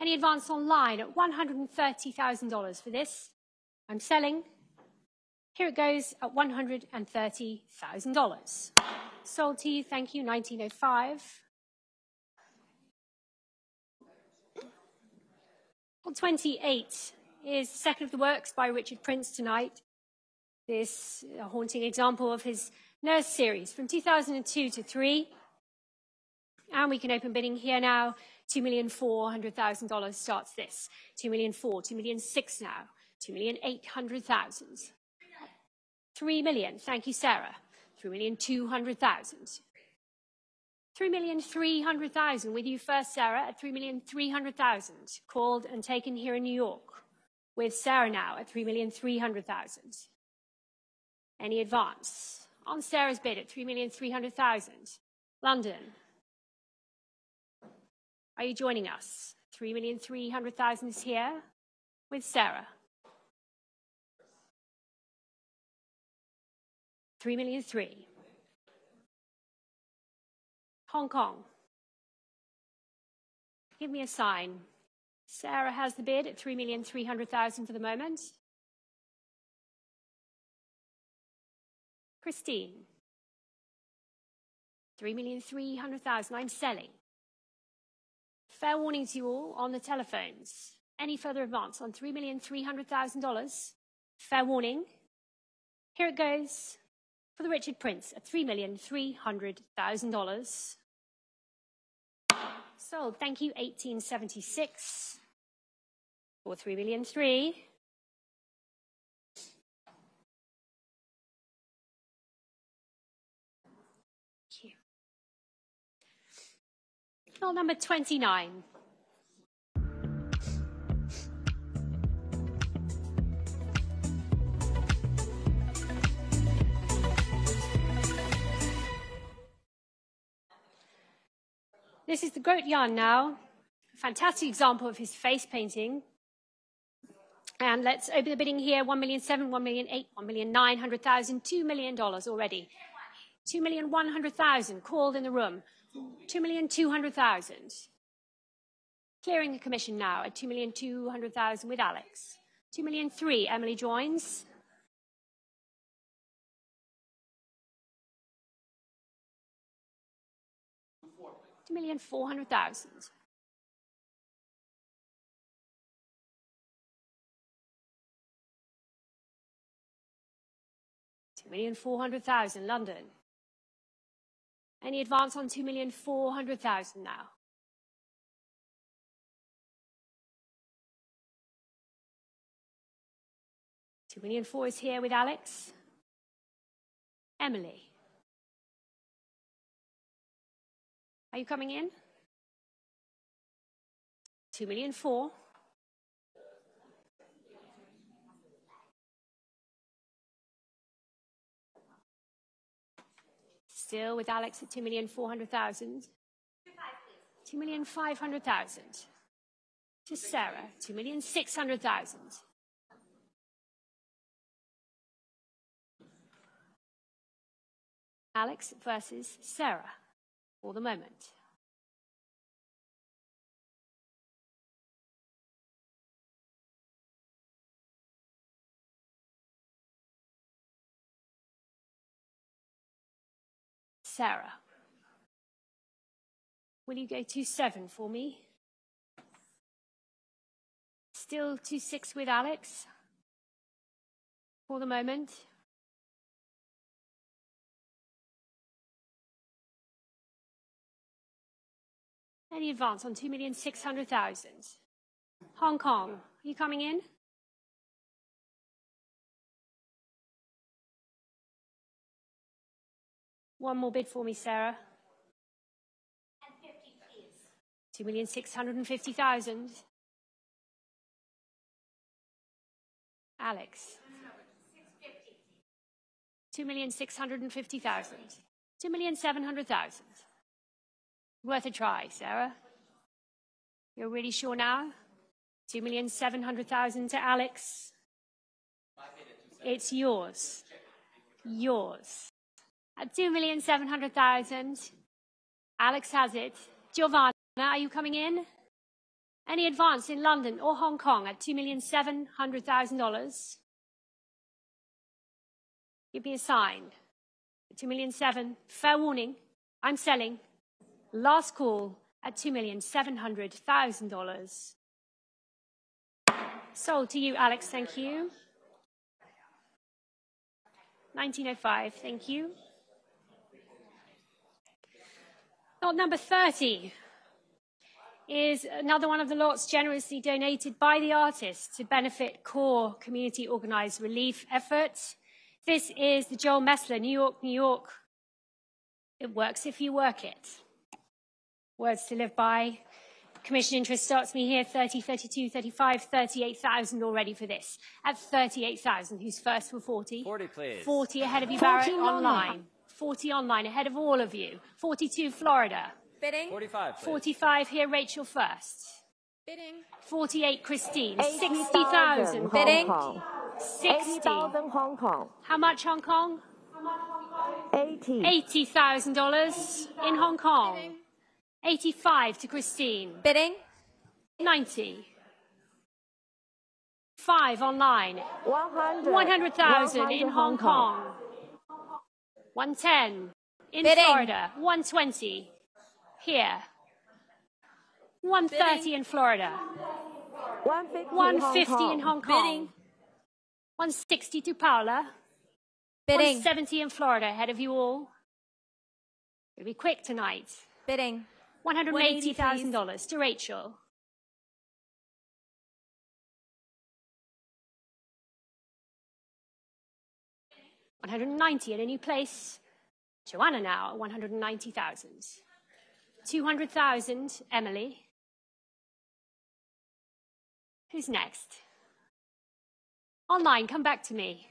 Any advance online at $130,000 for this? I'm selling. Here it goes at $130,000. Sold to you, thank you, 1905. On 28 is Second of the Works by Richard Prince tonight. This a haunting example of his Nurse series from 2002 to 3. And we can open bidding here now. $2,400,000 starts this. 2 million four, 2 million six now. 2,800,000. 3 million, thank you, Sarah. 3,200,000. 3,300,000 with you first, Sarah, at 3,300,000. Called and taken here in New York. With Sarah now at 3,300,000. Any advance? On Sarah's bid at 3,300,000. London. Are you joining us? 3,300,000 is here with Sarah. 3 million three. Hong Kong. Give me a sign. Sarah has the bid at 3,300,000 for the moment. Christine. 3,300,000. I'm selling. Fair warning to you all on the telephones. Any further advance on $3,300,000? Fair warning. Here it goes for the Richard Prince at $3,300,000. Sold. Thank you. 1876 for 3 Bill number 29. This is the Grotjahn now, a fantastic example of his face painting. And let's open the bidding here, 1 million 7, 1 million 8, 1 million 900,000, $2 million already. 2,100,000 called in the room. Two million two hundred thousand. Clearing the commission now at two million two hundred thousand with Alex. Two million three, Emily joins. Two million four hundred thousand. Two million four hundred thousand, London. Any advance on two million four hundred thousand now? Two million four is here with Alex. Emily. Are you coming in? Two million four. Still with Alex at two million four hundred thousand. Two million five hundred thousand. To Sarah, two million six hundred thousand. Alex versus Sarah for the moment. Sarah, will you go to seven for me? Still two six with Alex for the moment. Any advance on 2,600,000? Hong Kong, are you coming in? One more bid for me, Sarah. 2,650,000. Alex. 2,650,000. 2,700,000. Worth a try, Sarah. You're really sure now? 2,700,000 to Alex. It's yours. Yours. At 2,700,000, Alex has it. Giovanna, are you coming in? Any advance in London or Hong Kong at $2,700,000? Give me a sign. 2,700,000. Fair warning. I'm selling. Last call at $2,700,000. Sold to you, Alex. Thank you. 1905. Thank you. Lot number 30 is another one of the lots generously donated by the artist to benefit core community organized relief efforts. This is the Joel Mesler, New York, New York. It works if you work it. Words to live by. Commission interest starts me here 30, 32, 35, 38,000 already for this. At 38,000, who's first for 40? 40, please. 40 ahead of you, Barrett, online. 40 online, ahead of all of you. 42, Florida. Bidding. 45, please. 45 here, Rachel first. Bidding. 48, Christine. 60,000. Bidding. Hong Kong. 60. 80,000 Hong Kong. How much Hong Kong? 80. $80,000 in Hong Kong. 85 to Christine. Bidding. 90. 5 online. 100. 100,000 in Hong Kong. 110 in Bidding. Florida. 120 here. 130 Bidding. in Florida. 150, 150 in Hong Kong. Bidding. 160 to Paula. Bidding. 170 in Florida, ahead of you all. It'll be quick tonight. Bidding. $180,000 to Rachel. One hundred and ninety in a new place. Joanna now one hundred and ninety thousand. Two hundred thousand, Emily. Who's next? Online, come back to me.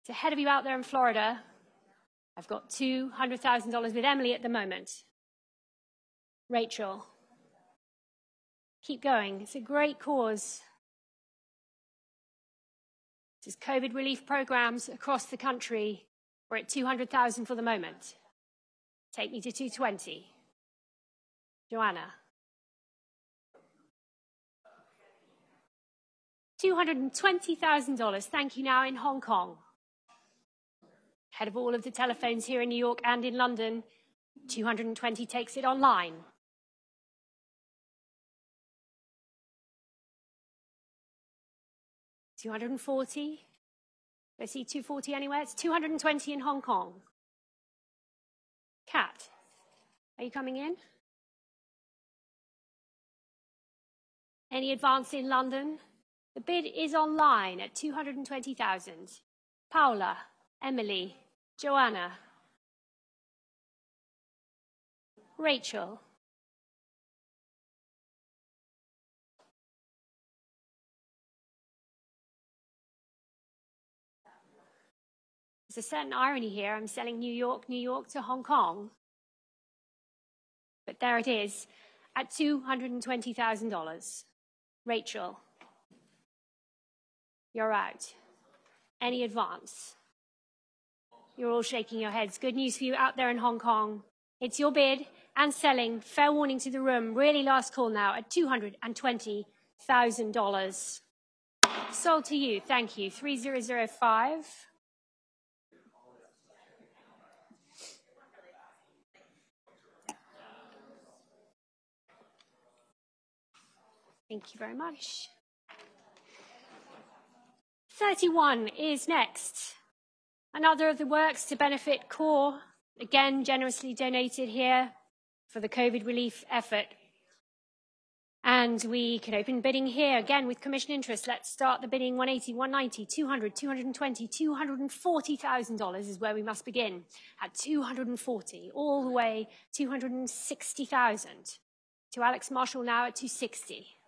It's ahead of you out there in Florida. I've got $200,000 with Emily at the moment. Rachel. Keep going. It's a great cause. Is COVID relief programs across the country. We're at 200,000 for the moment. Take me to 220. Joanna. $220,000. Thank you now in Hong Kong. Head of all of the telephones here in New York and in London. 220 takes it online. Two hundred and forty. I see 240 anywhere. It's 220 in Hong Kong. Cat, are you coming in? Any advance in London? The bid is online at 220,000. Paula, Emily, Joanna, Rachel. There's a certain irony here. I'm selling New York, New York to Hong Kong. But there it is at $220,000. Rachel, you're out. Any advance? You're all shaking your heads. Good news for you out there in Hong Kong. It's your bid and selling. Fair warning to the room. Really last call now at $220,000. Sold to you. Thank you. 3005. Thank you very much. 31 is next. Another of the works to benefit CORE, again generously donated here for the COVID relief effort. And we can open bidding here again with commission interest. Let's start the bidding 180, 190, 200, 220, $240,000 is where we must begin at 240, all the way 260,000. To Alex Marshall now at 260.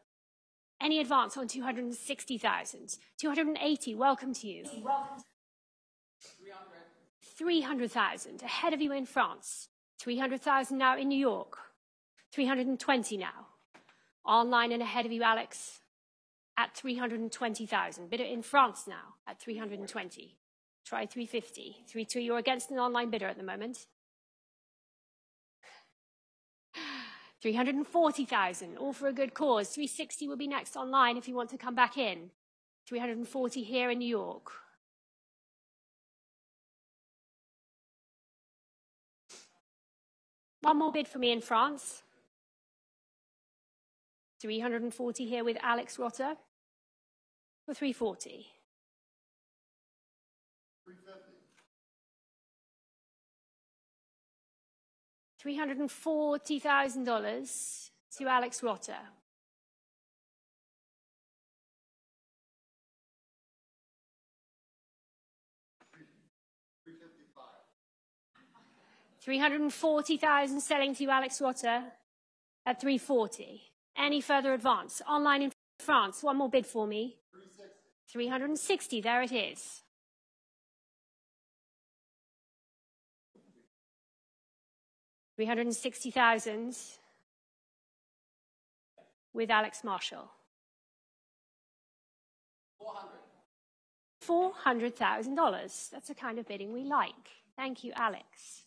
Any advance on 260,000? 280, welcome to you. 300,000, ahead of you in France. 300,000 now in New York. 320 now. Online and ahead of you, Alex, at 320,000. Bidder in France now at 320. Try 350. 32, you're against an online bidder at the moment. 340,000, all for a good cause. 360 will be next online if you want to come back in. 340 here in New York. One more bid for me in France. 340 here with Alex Rotter for 340. $340,000 to Alex Rotter. Three hundred and forty thousand selling to Alex Rotter at three forty. Any further advance? Online in France, one more bid for me. Three hundred and sixty. There it is. 360,000 with Alex Marshall. 400. $400,000. That's the kind of bidding we like. Thank you, Alex.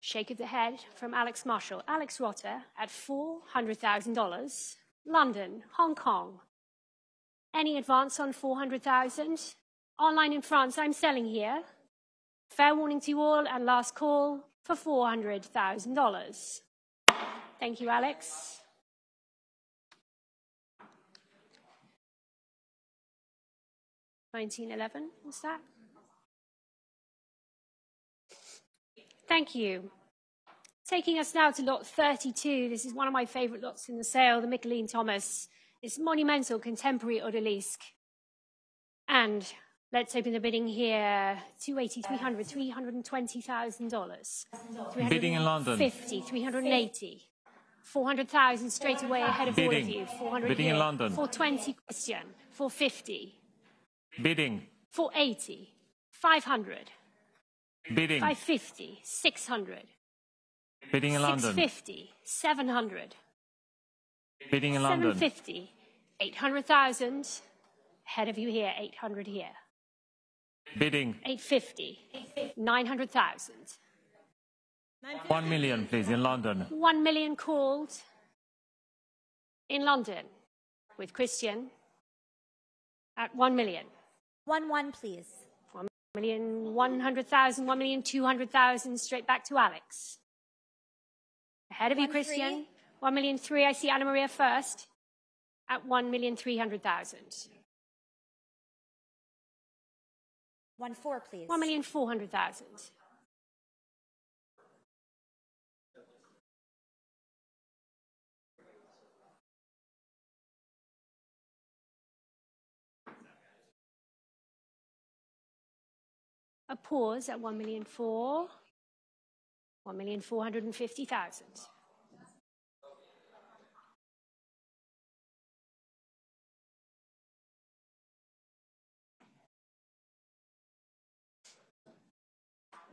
Shake of the head from Alex Marshall. Alex Rotter at $400,000. London, Hong Kong. Any advance on 400,000? Online in France, I'm selling here. Fair warning to you all and last call for $400,000. Thank you, Alex. Nineteen eleven, was that? Thank you. Taking us now to lot 32. This is one of my favourite lots in the sale, the Mickalene Thomas. It's monumental contemporary odalisque. And Let's open the bidding here. 280, uh, 300, $320,000. Bidding in London. 50, 380. 400,000 straight away uh, ahead of Bidding. all of you. 400 Bidding here. in London. 420 question. 450. Bidding. 480. 500. Bidding. 550. 600. Bidding in London. 650, 700, Bidding in London. 750, 800,000. Ahead of you here, 800 here. Bidding. 850, 900,000. 1 million, please, in London. 1 million called in London with Christian at 1 million. 1 1, please. 1 million 100,000, 1 million 200,000, straight back to Alex. Ahead of you, One three. Christian. 1 million 3, I see Anna Maria first at 1 million 300,000. One four, please. One million four hundred thousand. A pause at one million four. One million four hundred and fifty thousand.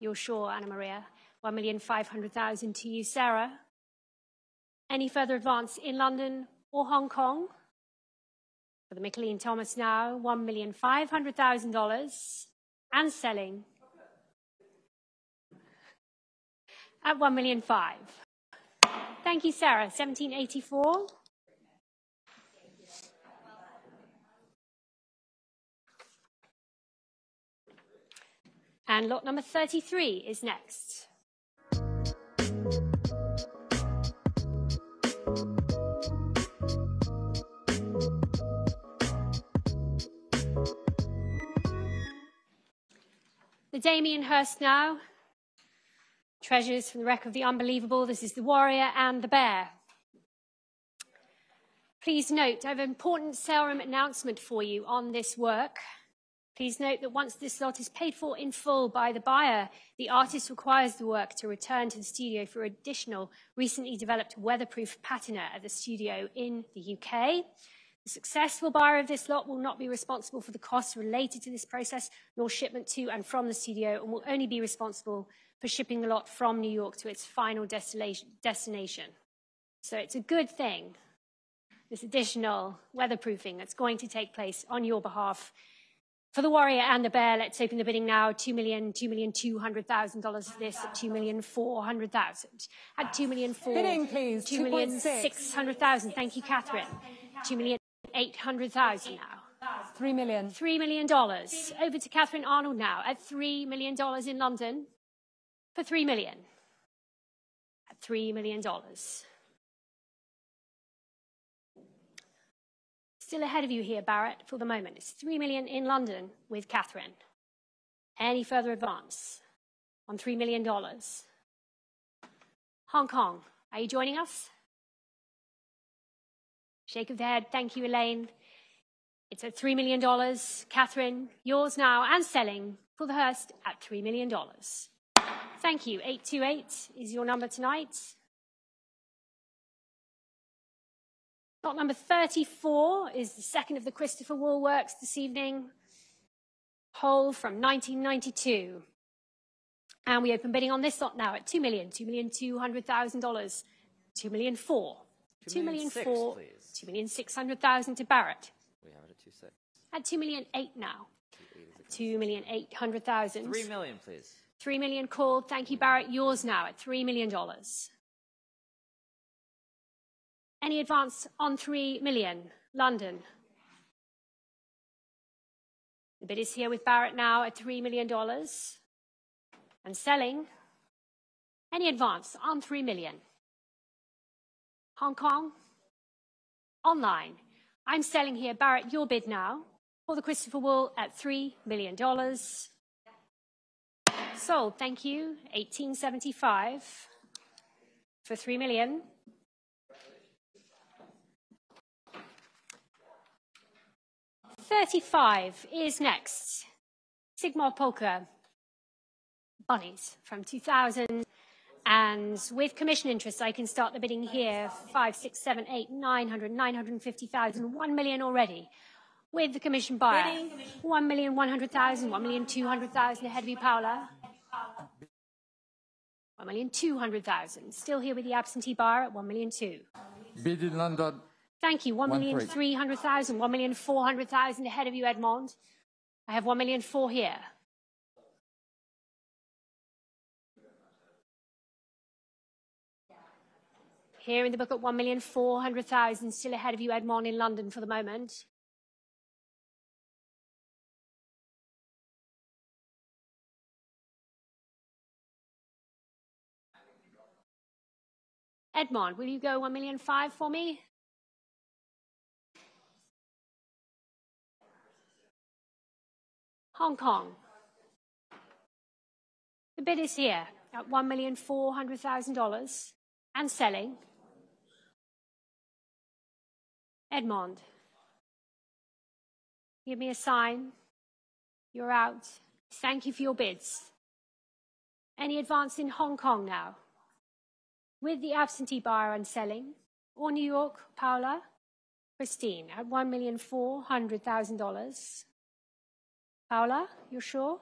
You're sure, Anna Maria? 1,500,000 to you, Sarah. Any further advance in London or Hong Kong? For the Mickalene Thomas now, $1,500,000 and selling at 1,000,005. Thank you, Sarah. 1784. And lot number 33 is next. The Damien Hirst now. Treasures from the wreck of the unbelievable. This is the warrior and the bear. Please note, I have an important sale room announcement for you on this work. Please note that once this lot is paid for in full by the buyer, the artist requires the work to return to the studio for additional recently developed weatherproof patina at the studio in the UK. The successful buyer of this lot will not be responsible for the costs related to this process, nor shipment to and from the studio, and will only be responsible for shipping the lot from New York to its final destination. So it's a good thing, this additional weatherproofing that's going to take place on your behalf. For the Warrior and the Bear, let's open the bidding now. Two million, two million, two hundred thousand dollars for this at two million, four hundred thousand. At two million, four. Bidding, please. Two million, 2.6. six hundred thousand. Thank you, Catherine. Two million, eight hundred thousand now. Three million. Three million dollars. Over to Catherine Arnold now at three million dollars in London for three million. At three million dollars. Still ahead of you here, Barrett, for the moment. It's three million in London with Catherine. Any further advance on three million dollars? Hong Kong, are you joining us? Shake of the head. Thank you, Elaine. It's at $3 million. Catherine, yours now and selling for the Hirst at $3 million. Thank you. 828 is your number tonight. Lot number 34 is the second of the Christopher Wool works this evening. Whole from 1992. And we open bidding on this lot now at $2 million, $2,200,000, $2 million four. Two million four, two million six hundred thousand to Barrett. We have it at two six. At two million eight now. Two million eight hundred thousand. Three million, please. Three million called. Thank you, Barrett. Yours now at three million dollars. Any advance on three million? London. The bid is here with Barrett now at three million dollars. And selling. Any advance on three million? Hong Kong. online. I'm selling here, Barrett, your bid now for the Christopher Wool at $3 million. Sold, thank you. 1875 for 3 million. Thirty-five is next. Sigmar Polke bunnies from 2000. And with commission interest, I can start the bidding here. Five, six, seven, eight, nine hundred, nine hundred and fifty thousand, one million already. With the commission buyer, one million, one hundred thousand, one million, two hundred thousand ahead of you, Paula. One million, two hundred thousand. Still here with the absentee buyer at one million, two. Bid in London. Thank you. One One million, for eight. three hundred thousand, one million, four hundred thousand ahead of you, Edmond. I have one million, four here. Here in the book at 1,400,000, still ahead of you, Edmond, in London for the moment. Edmond, will you go 1 million five for me? Hong Kong. The bid is here at $1,400,000 and selling. Edmond, give me a sign. You're out. Thank you for your bids. Any advance in Hong Kong now? With the absentee buyer and selling, or New York, Paula? Christine, at $1,400,000. Paula, you're sure?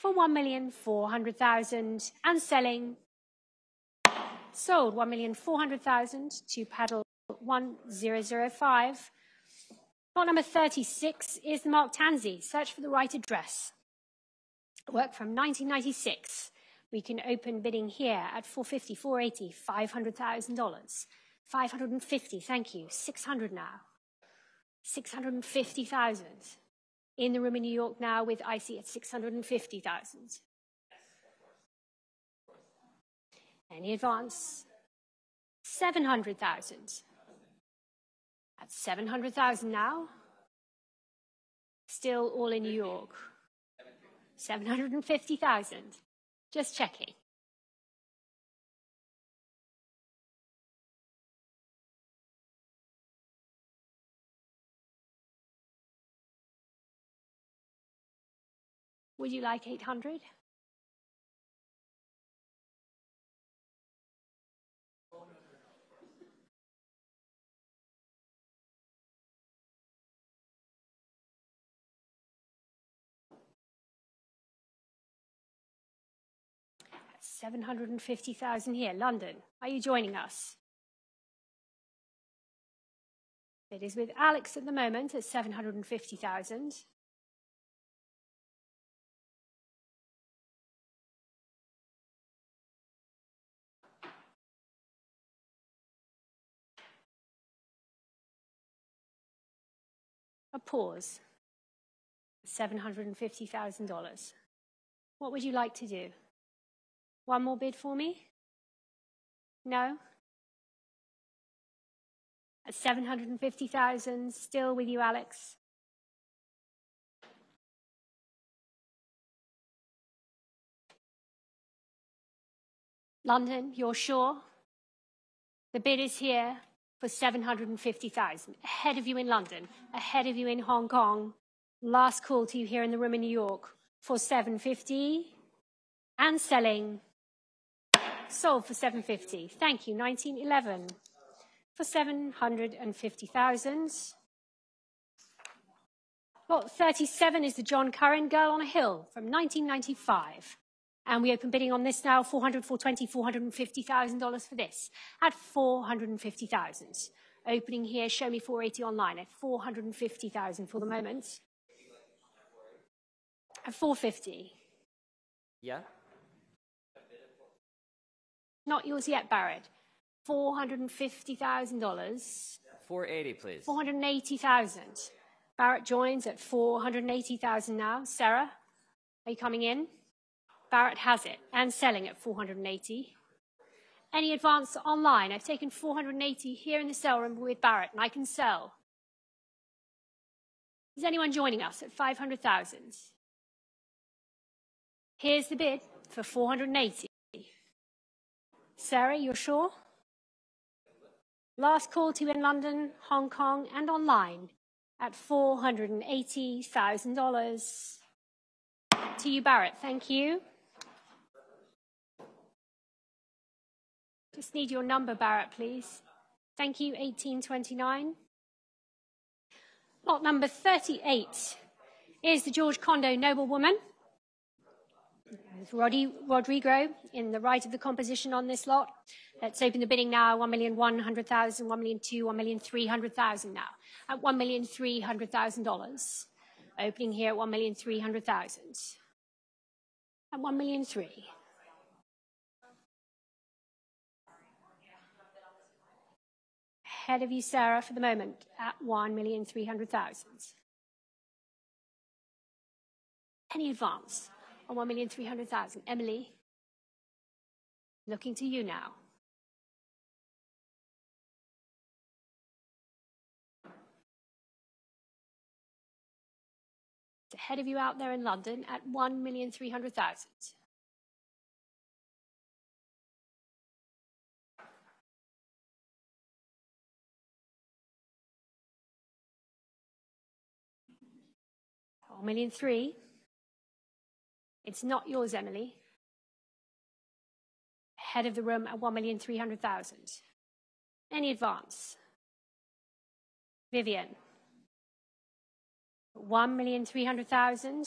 For 1,400,000 and selling. Sold 1,400,000 to paddle 1005. Lot number 36 is the Mark Tansey. Search for the right address. Work from 1996. We can open bidding here at 450, 480, $500,000. 550, thank you. 600 now. 650,000. In the room in New York now with IC at 650,000. Any advance? 700,000. At 700,000 now. Still all in New York. 750,000. Just checking. Would you like 800? That's 750,000 here. London, are you joining us? It is with Alex at the moment at 750,000. Pause. $750,000. What would you like to do? One more bid for me? No? At 750,000, still with you, Alex. London, you're sure? The bid is here for 750,000. Ahead of you in London, ahead of you in Hong Kong. Last call to you here in the room in New York for 750 and selling. Sold for 750. Thank you. 1911 for 750,000. Lot 37 is the John Currin Girl on a Hill from 1995. And we open bidding on this now, 400, 420, $450,000 for this at 450,000. Opening here, show me 480 online at 450,000 for the moment. At 450. Yeah? Not yours yet, Barrett. $450,000. 480, please. 480,000. Barrett joins at 480,000 now. Sarah, are you coming in? Barrett has it and selling at 480. Any advance online? I've taken 480 here in the sell room with Barrett, and I can sell. Is anyone joining us at 500,000? Here's the bid for 480. Sarah, you're sure? Last call to you in London, Hong Kong, and online at $480,000. To you, Barrett. Thank you. Just need your number, Barrett, please. Thank you, 1829. Lot number 38 is the George Condo Noblewoman. With Roddy, Rodrigo in the right of the composition on this lot. Let's open the bidding now, 1,100,000, 1,200,000, 1,300,000 now. At $1,300,000. Opening here at 1,300,000. At 1,000,003. Ahead of you, Sarah, for the moment at 1,300,000. Any advance on 1,300,000? Emily, looking to you now. It's ahead of you out there in London at 1,300,000. One million three. It's not yours, Emily. Head of the room at one million three hundred thousand. Any advance? Vivian. One million three hundred thousand.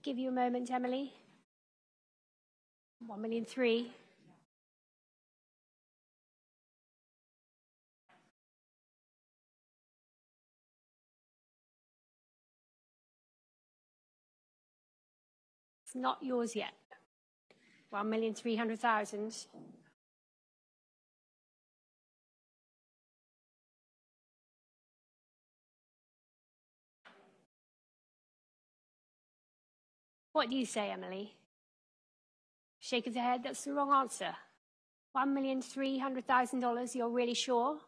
Give you a moment, Emily. One million three. It's not yours yet. One million three hundred thousand. What do you say, Emily? Shake of the head, that's the wrong answer. $1,300,000, you're really sure?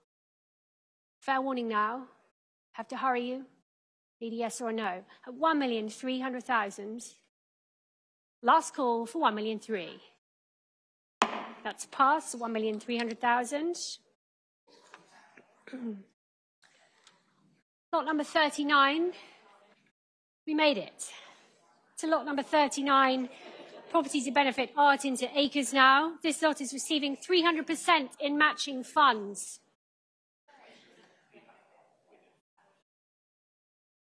Fair warning now. Have to hurry you. Need yes or no. At 1,300,000, last call for 1,300,000. That's pass, 1,300,000. *clears throat* lot number 39, we made it. To lot number 39, property to benefit Art Into Acres now. This lot is receiving 300% in matching funds.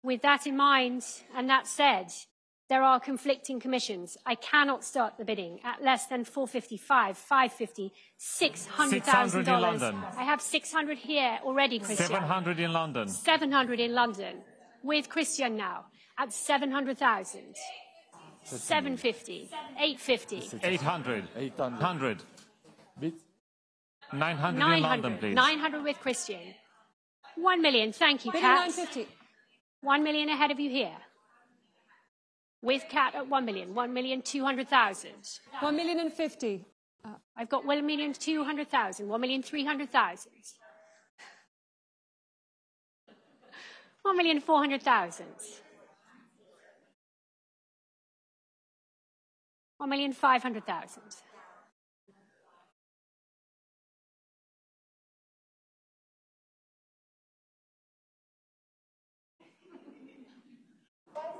With that in mind, and that said, there are conflicting commissions. I cannot start the bidding at less than 455, 550, 600,000 dollars. I have 600 here already, Christian. 700 in London. 700 in London. With Christian now at 700,000. 750, 850, 800. 800. 900 in 900, London, please. 900 with Christian. 1 million, thank you, Bidding Kat. 1 million ahead of you here. With Kat at 1 million, 1 million 200,000. 1 million and 50. Uh, I've got 1 million 200,000, 1 million 300,000. 1 million 400,000. 1 million 500,000.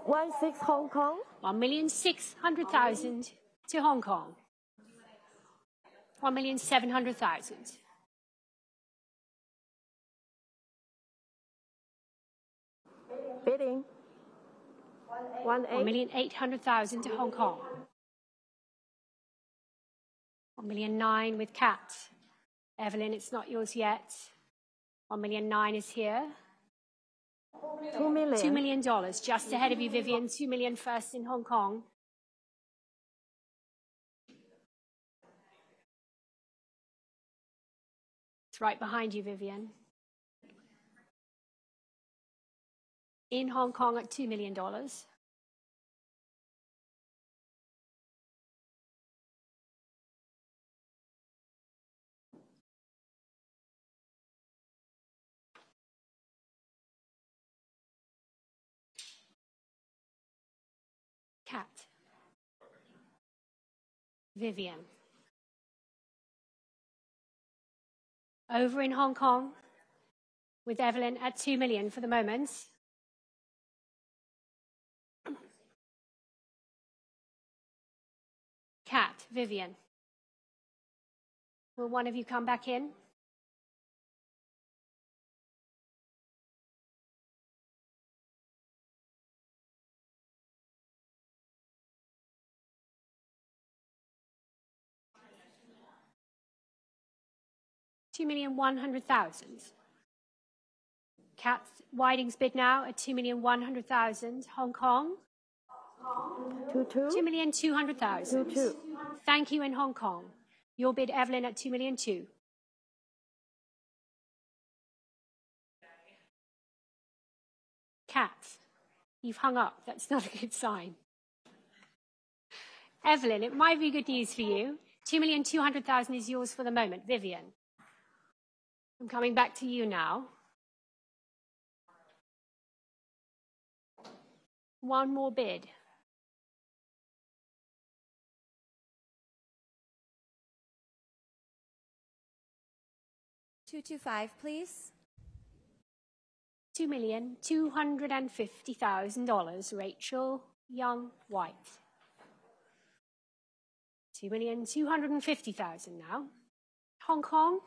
One six Hong Kong. One million six hundred thousand to Hong Kong. One million seven hundred thousand. Bidding. One One eight. million eight hundred thousand to Hong Kong. 1 million 9 with Kat. Evelyn, it's not yours yet. 1 million 9 is here. Two million. Two million dollars, just ahead of you, Vivian. Two million first in Hong Kong. It's right behind you, Vivian. In Hong Kong at two million dollars. Vivian. Over in Hong Kong with Evelyn at 2 million for the moment. Cat, Vivian. Will one of you come back in? Two million one hundred thousand. Cat Whiting's bid now at two million one hundred thousand. Hong Kong. Two two. Two million two hundred thousand. Two two. Thank you in Hong Kong. Your bid, Evelyn, at two million two. Cat, you've hung up. That's not a good sign. Evelyn, it might be good news for you. Two million two hundred thousand is yours for the moment. Vivian. I'm coming back to you now. One more bid. Two two five, please. Two million two hundred and fifty thousand dollars. Rachel Young White. Two million two hundred and fifty thousand now. Hong Kong.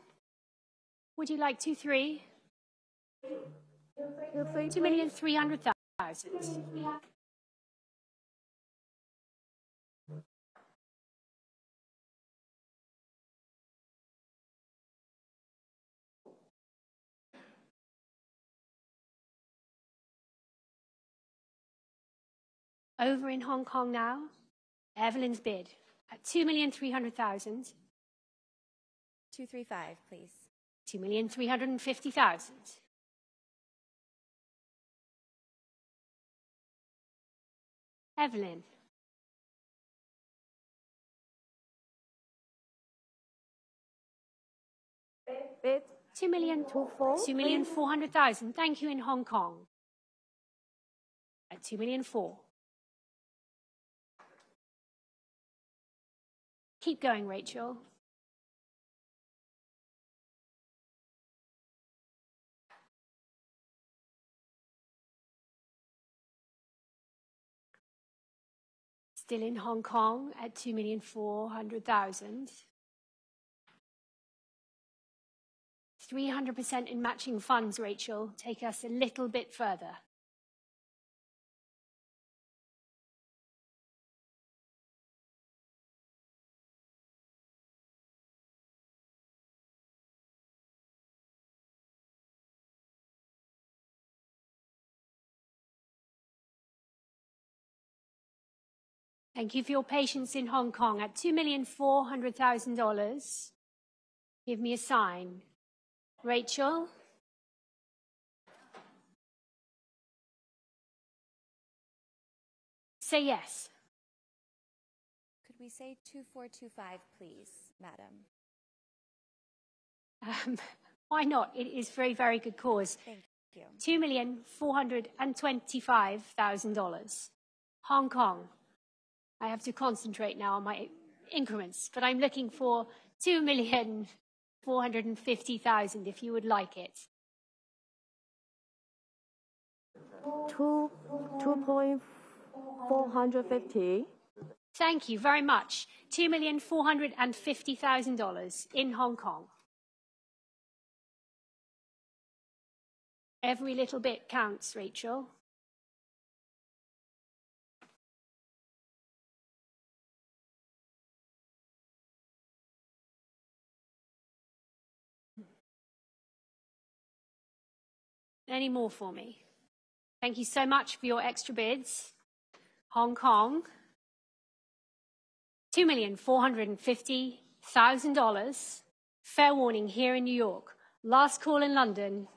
Would you like two three? Two million three hundred thousand. Over in Hong Kong now, Evelyn's bid at two million three hundred thousand. Two three five, please. Two million three hundred and fifty thousand. Evelyn. Bid. Two million Two four. Two million four hundred thousand. Thank you in Hong Kong. At two million four. Keep going, Rachel. Still in Hong Kong at 2,400,000. 300% in matching funds, Rachel. Take us a little bit further. Thank you for your patience in Hong Kong. At $2,400,000, give me a sign. Rachel? Say yes. Could we say 2425, please, madam? Um, *laughs* why not? It is for a very good cause. Thank you. $2,425,000. Hong Kong. I have to concentrate now on my increments, but I'm looking for 2,450,000 if you would like it. Two two point four hundred fifty. Thank you very much. $2,450,000 in Hong Kong. Every little bit counts, Rachel. Any more for me? Thank you so much for your extra bids. Hong Kong, $2,450,000. Fair warning here in New York. Last call in London.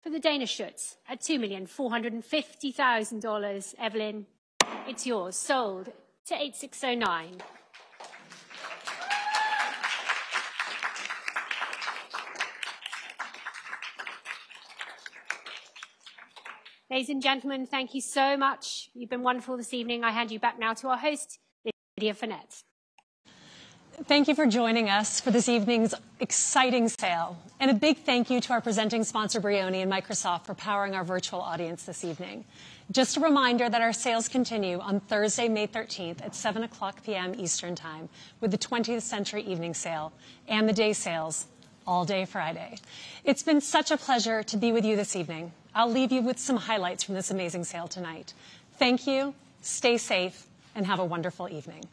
for the Dana Schutz at $2,450,000. Evelyn, it's yours. Sold to 8609. Ladies and gentlemen, thank you so much. You've been wonderful this evening. I hand you back now to our host, Lydia Fenet. Thank you for joining us for this evening's exciting sale. And a big thank you to our presenting sponsor, Brioni and Microsoft, for powering our virtual audience this evening. Just a reminder that our sales continue on Thursday, May 13th at 7 o'clock p.m. Eastern Time with the 20th Century Evening Sale and the day sales all day Friday. It's been such a pleasure to be with you this evening. I'll leave you with some highlights from this amazing sale tonight. Thank you, stay safe, and have a wonderful evening.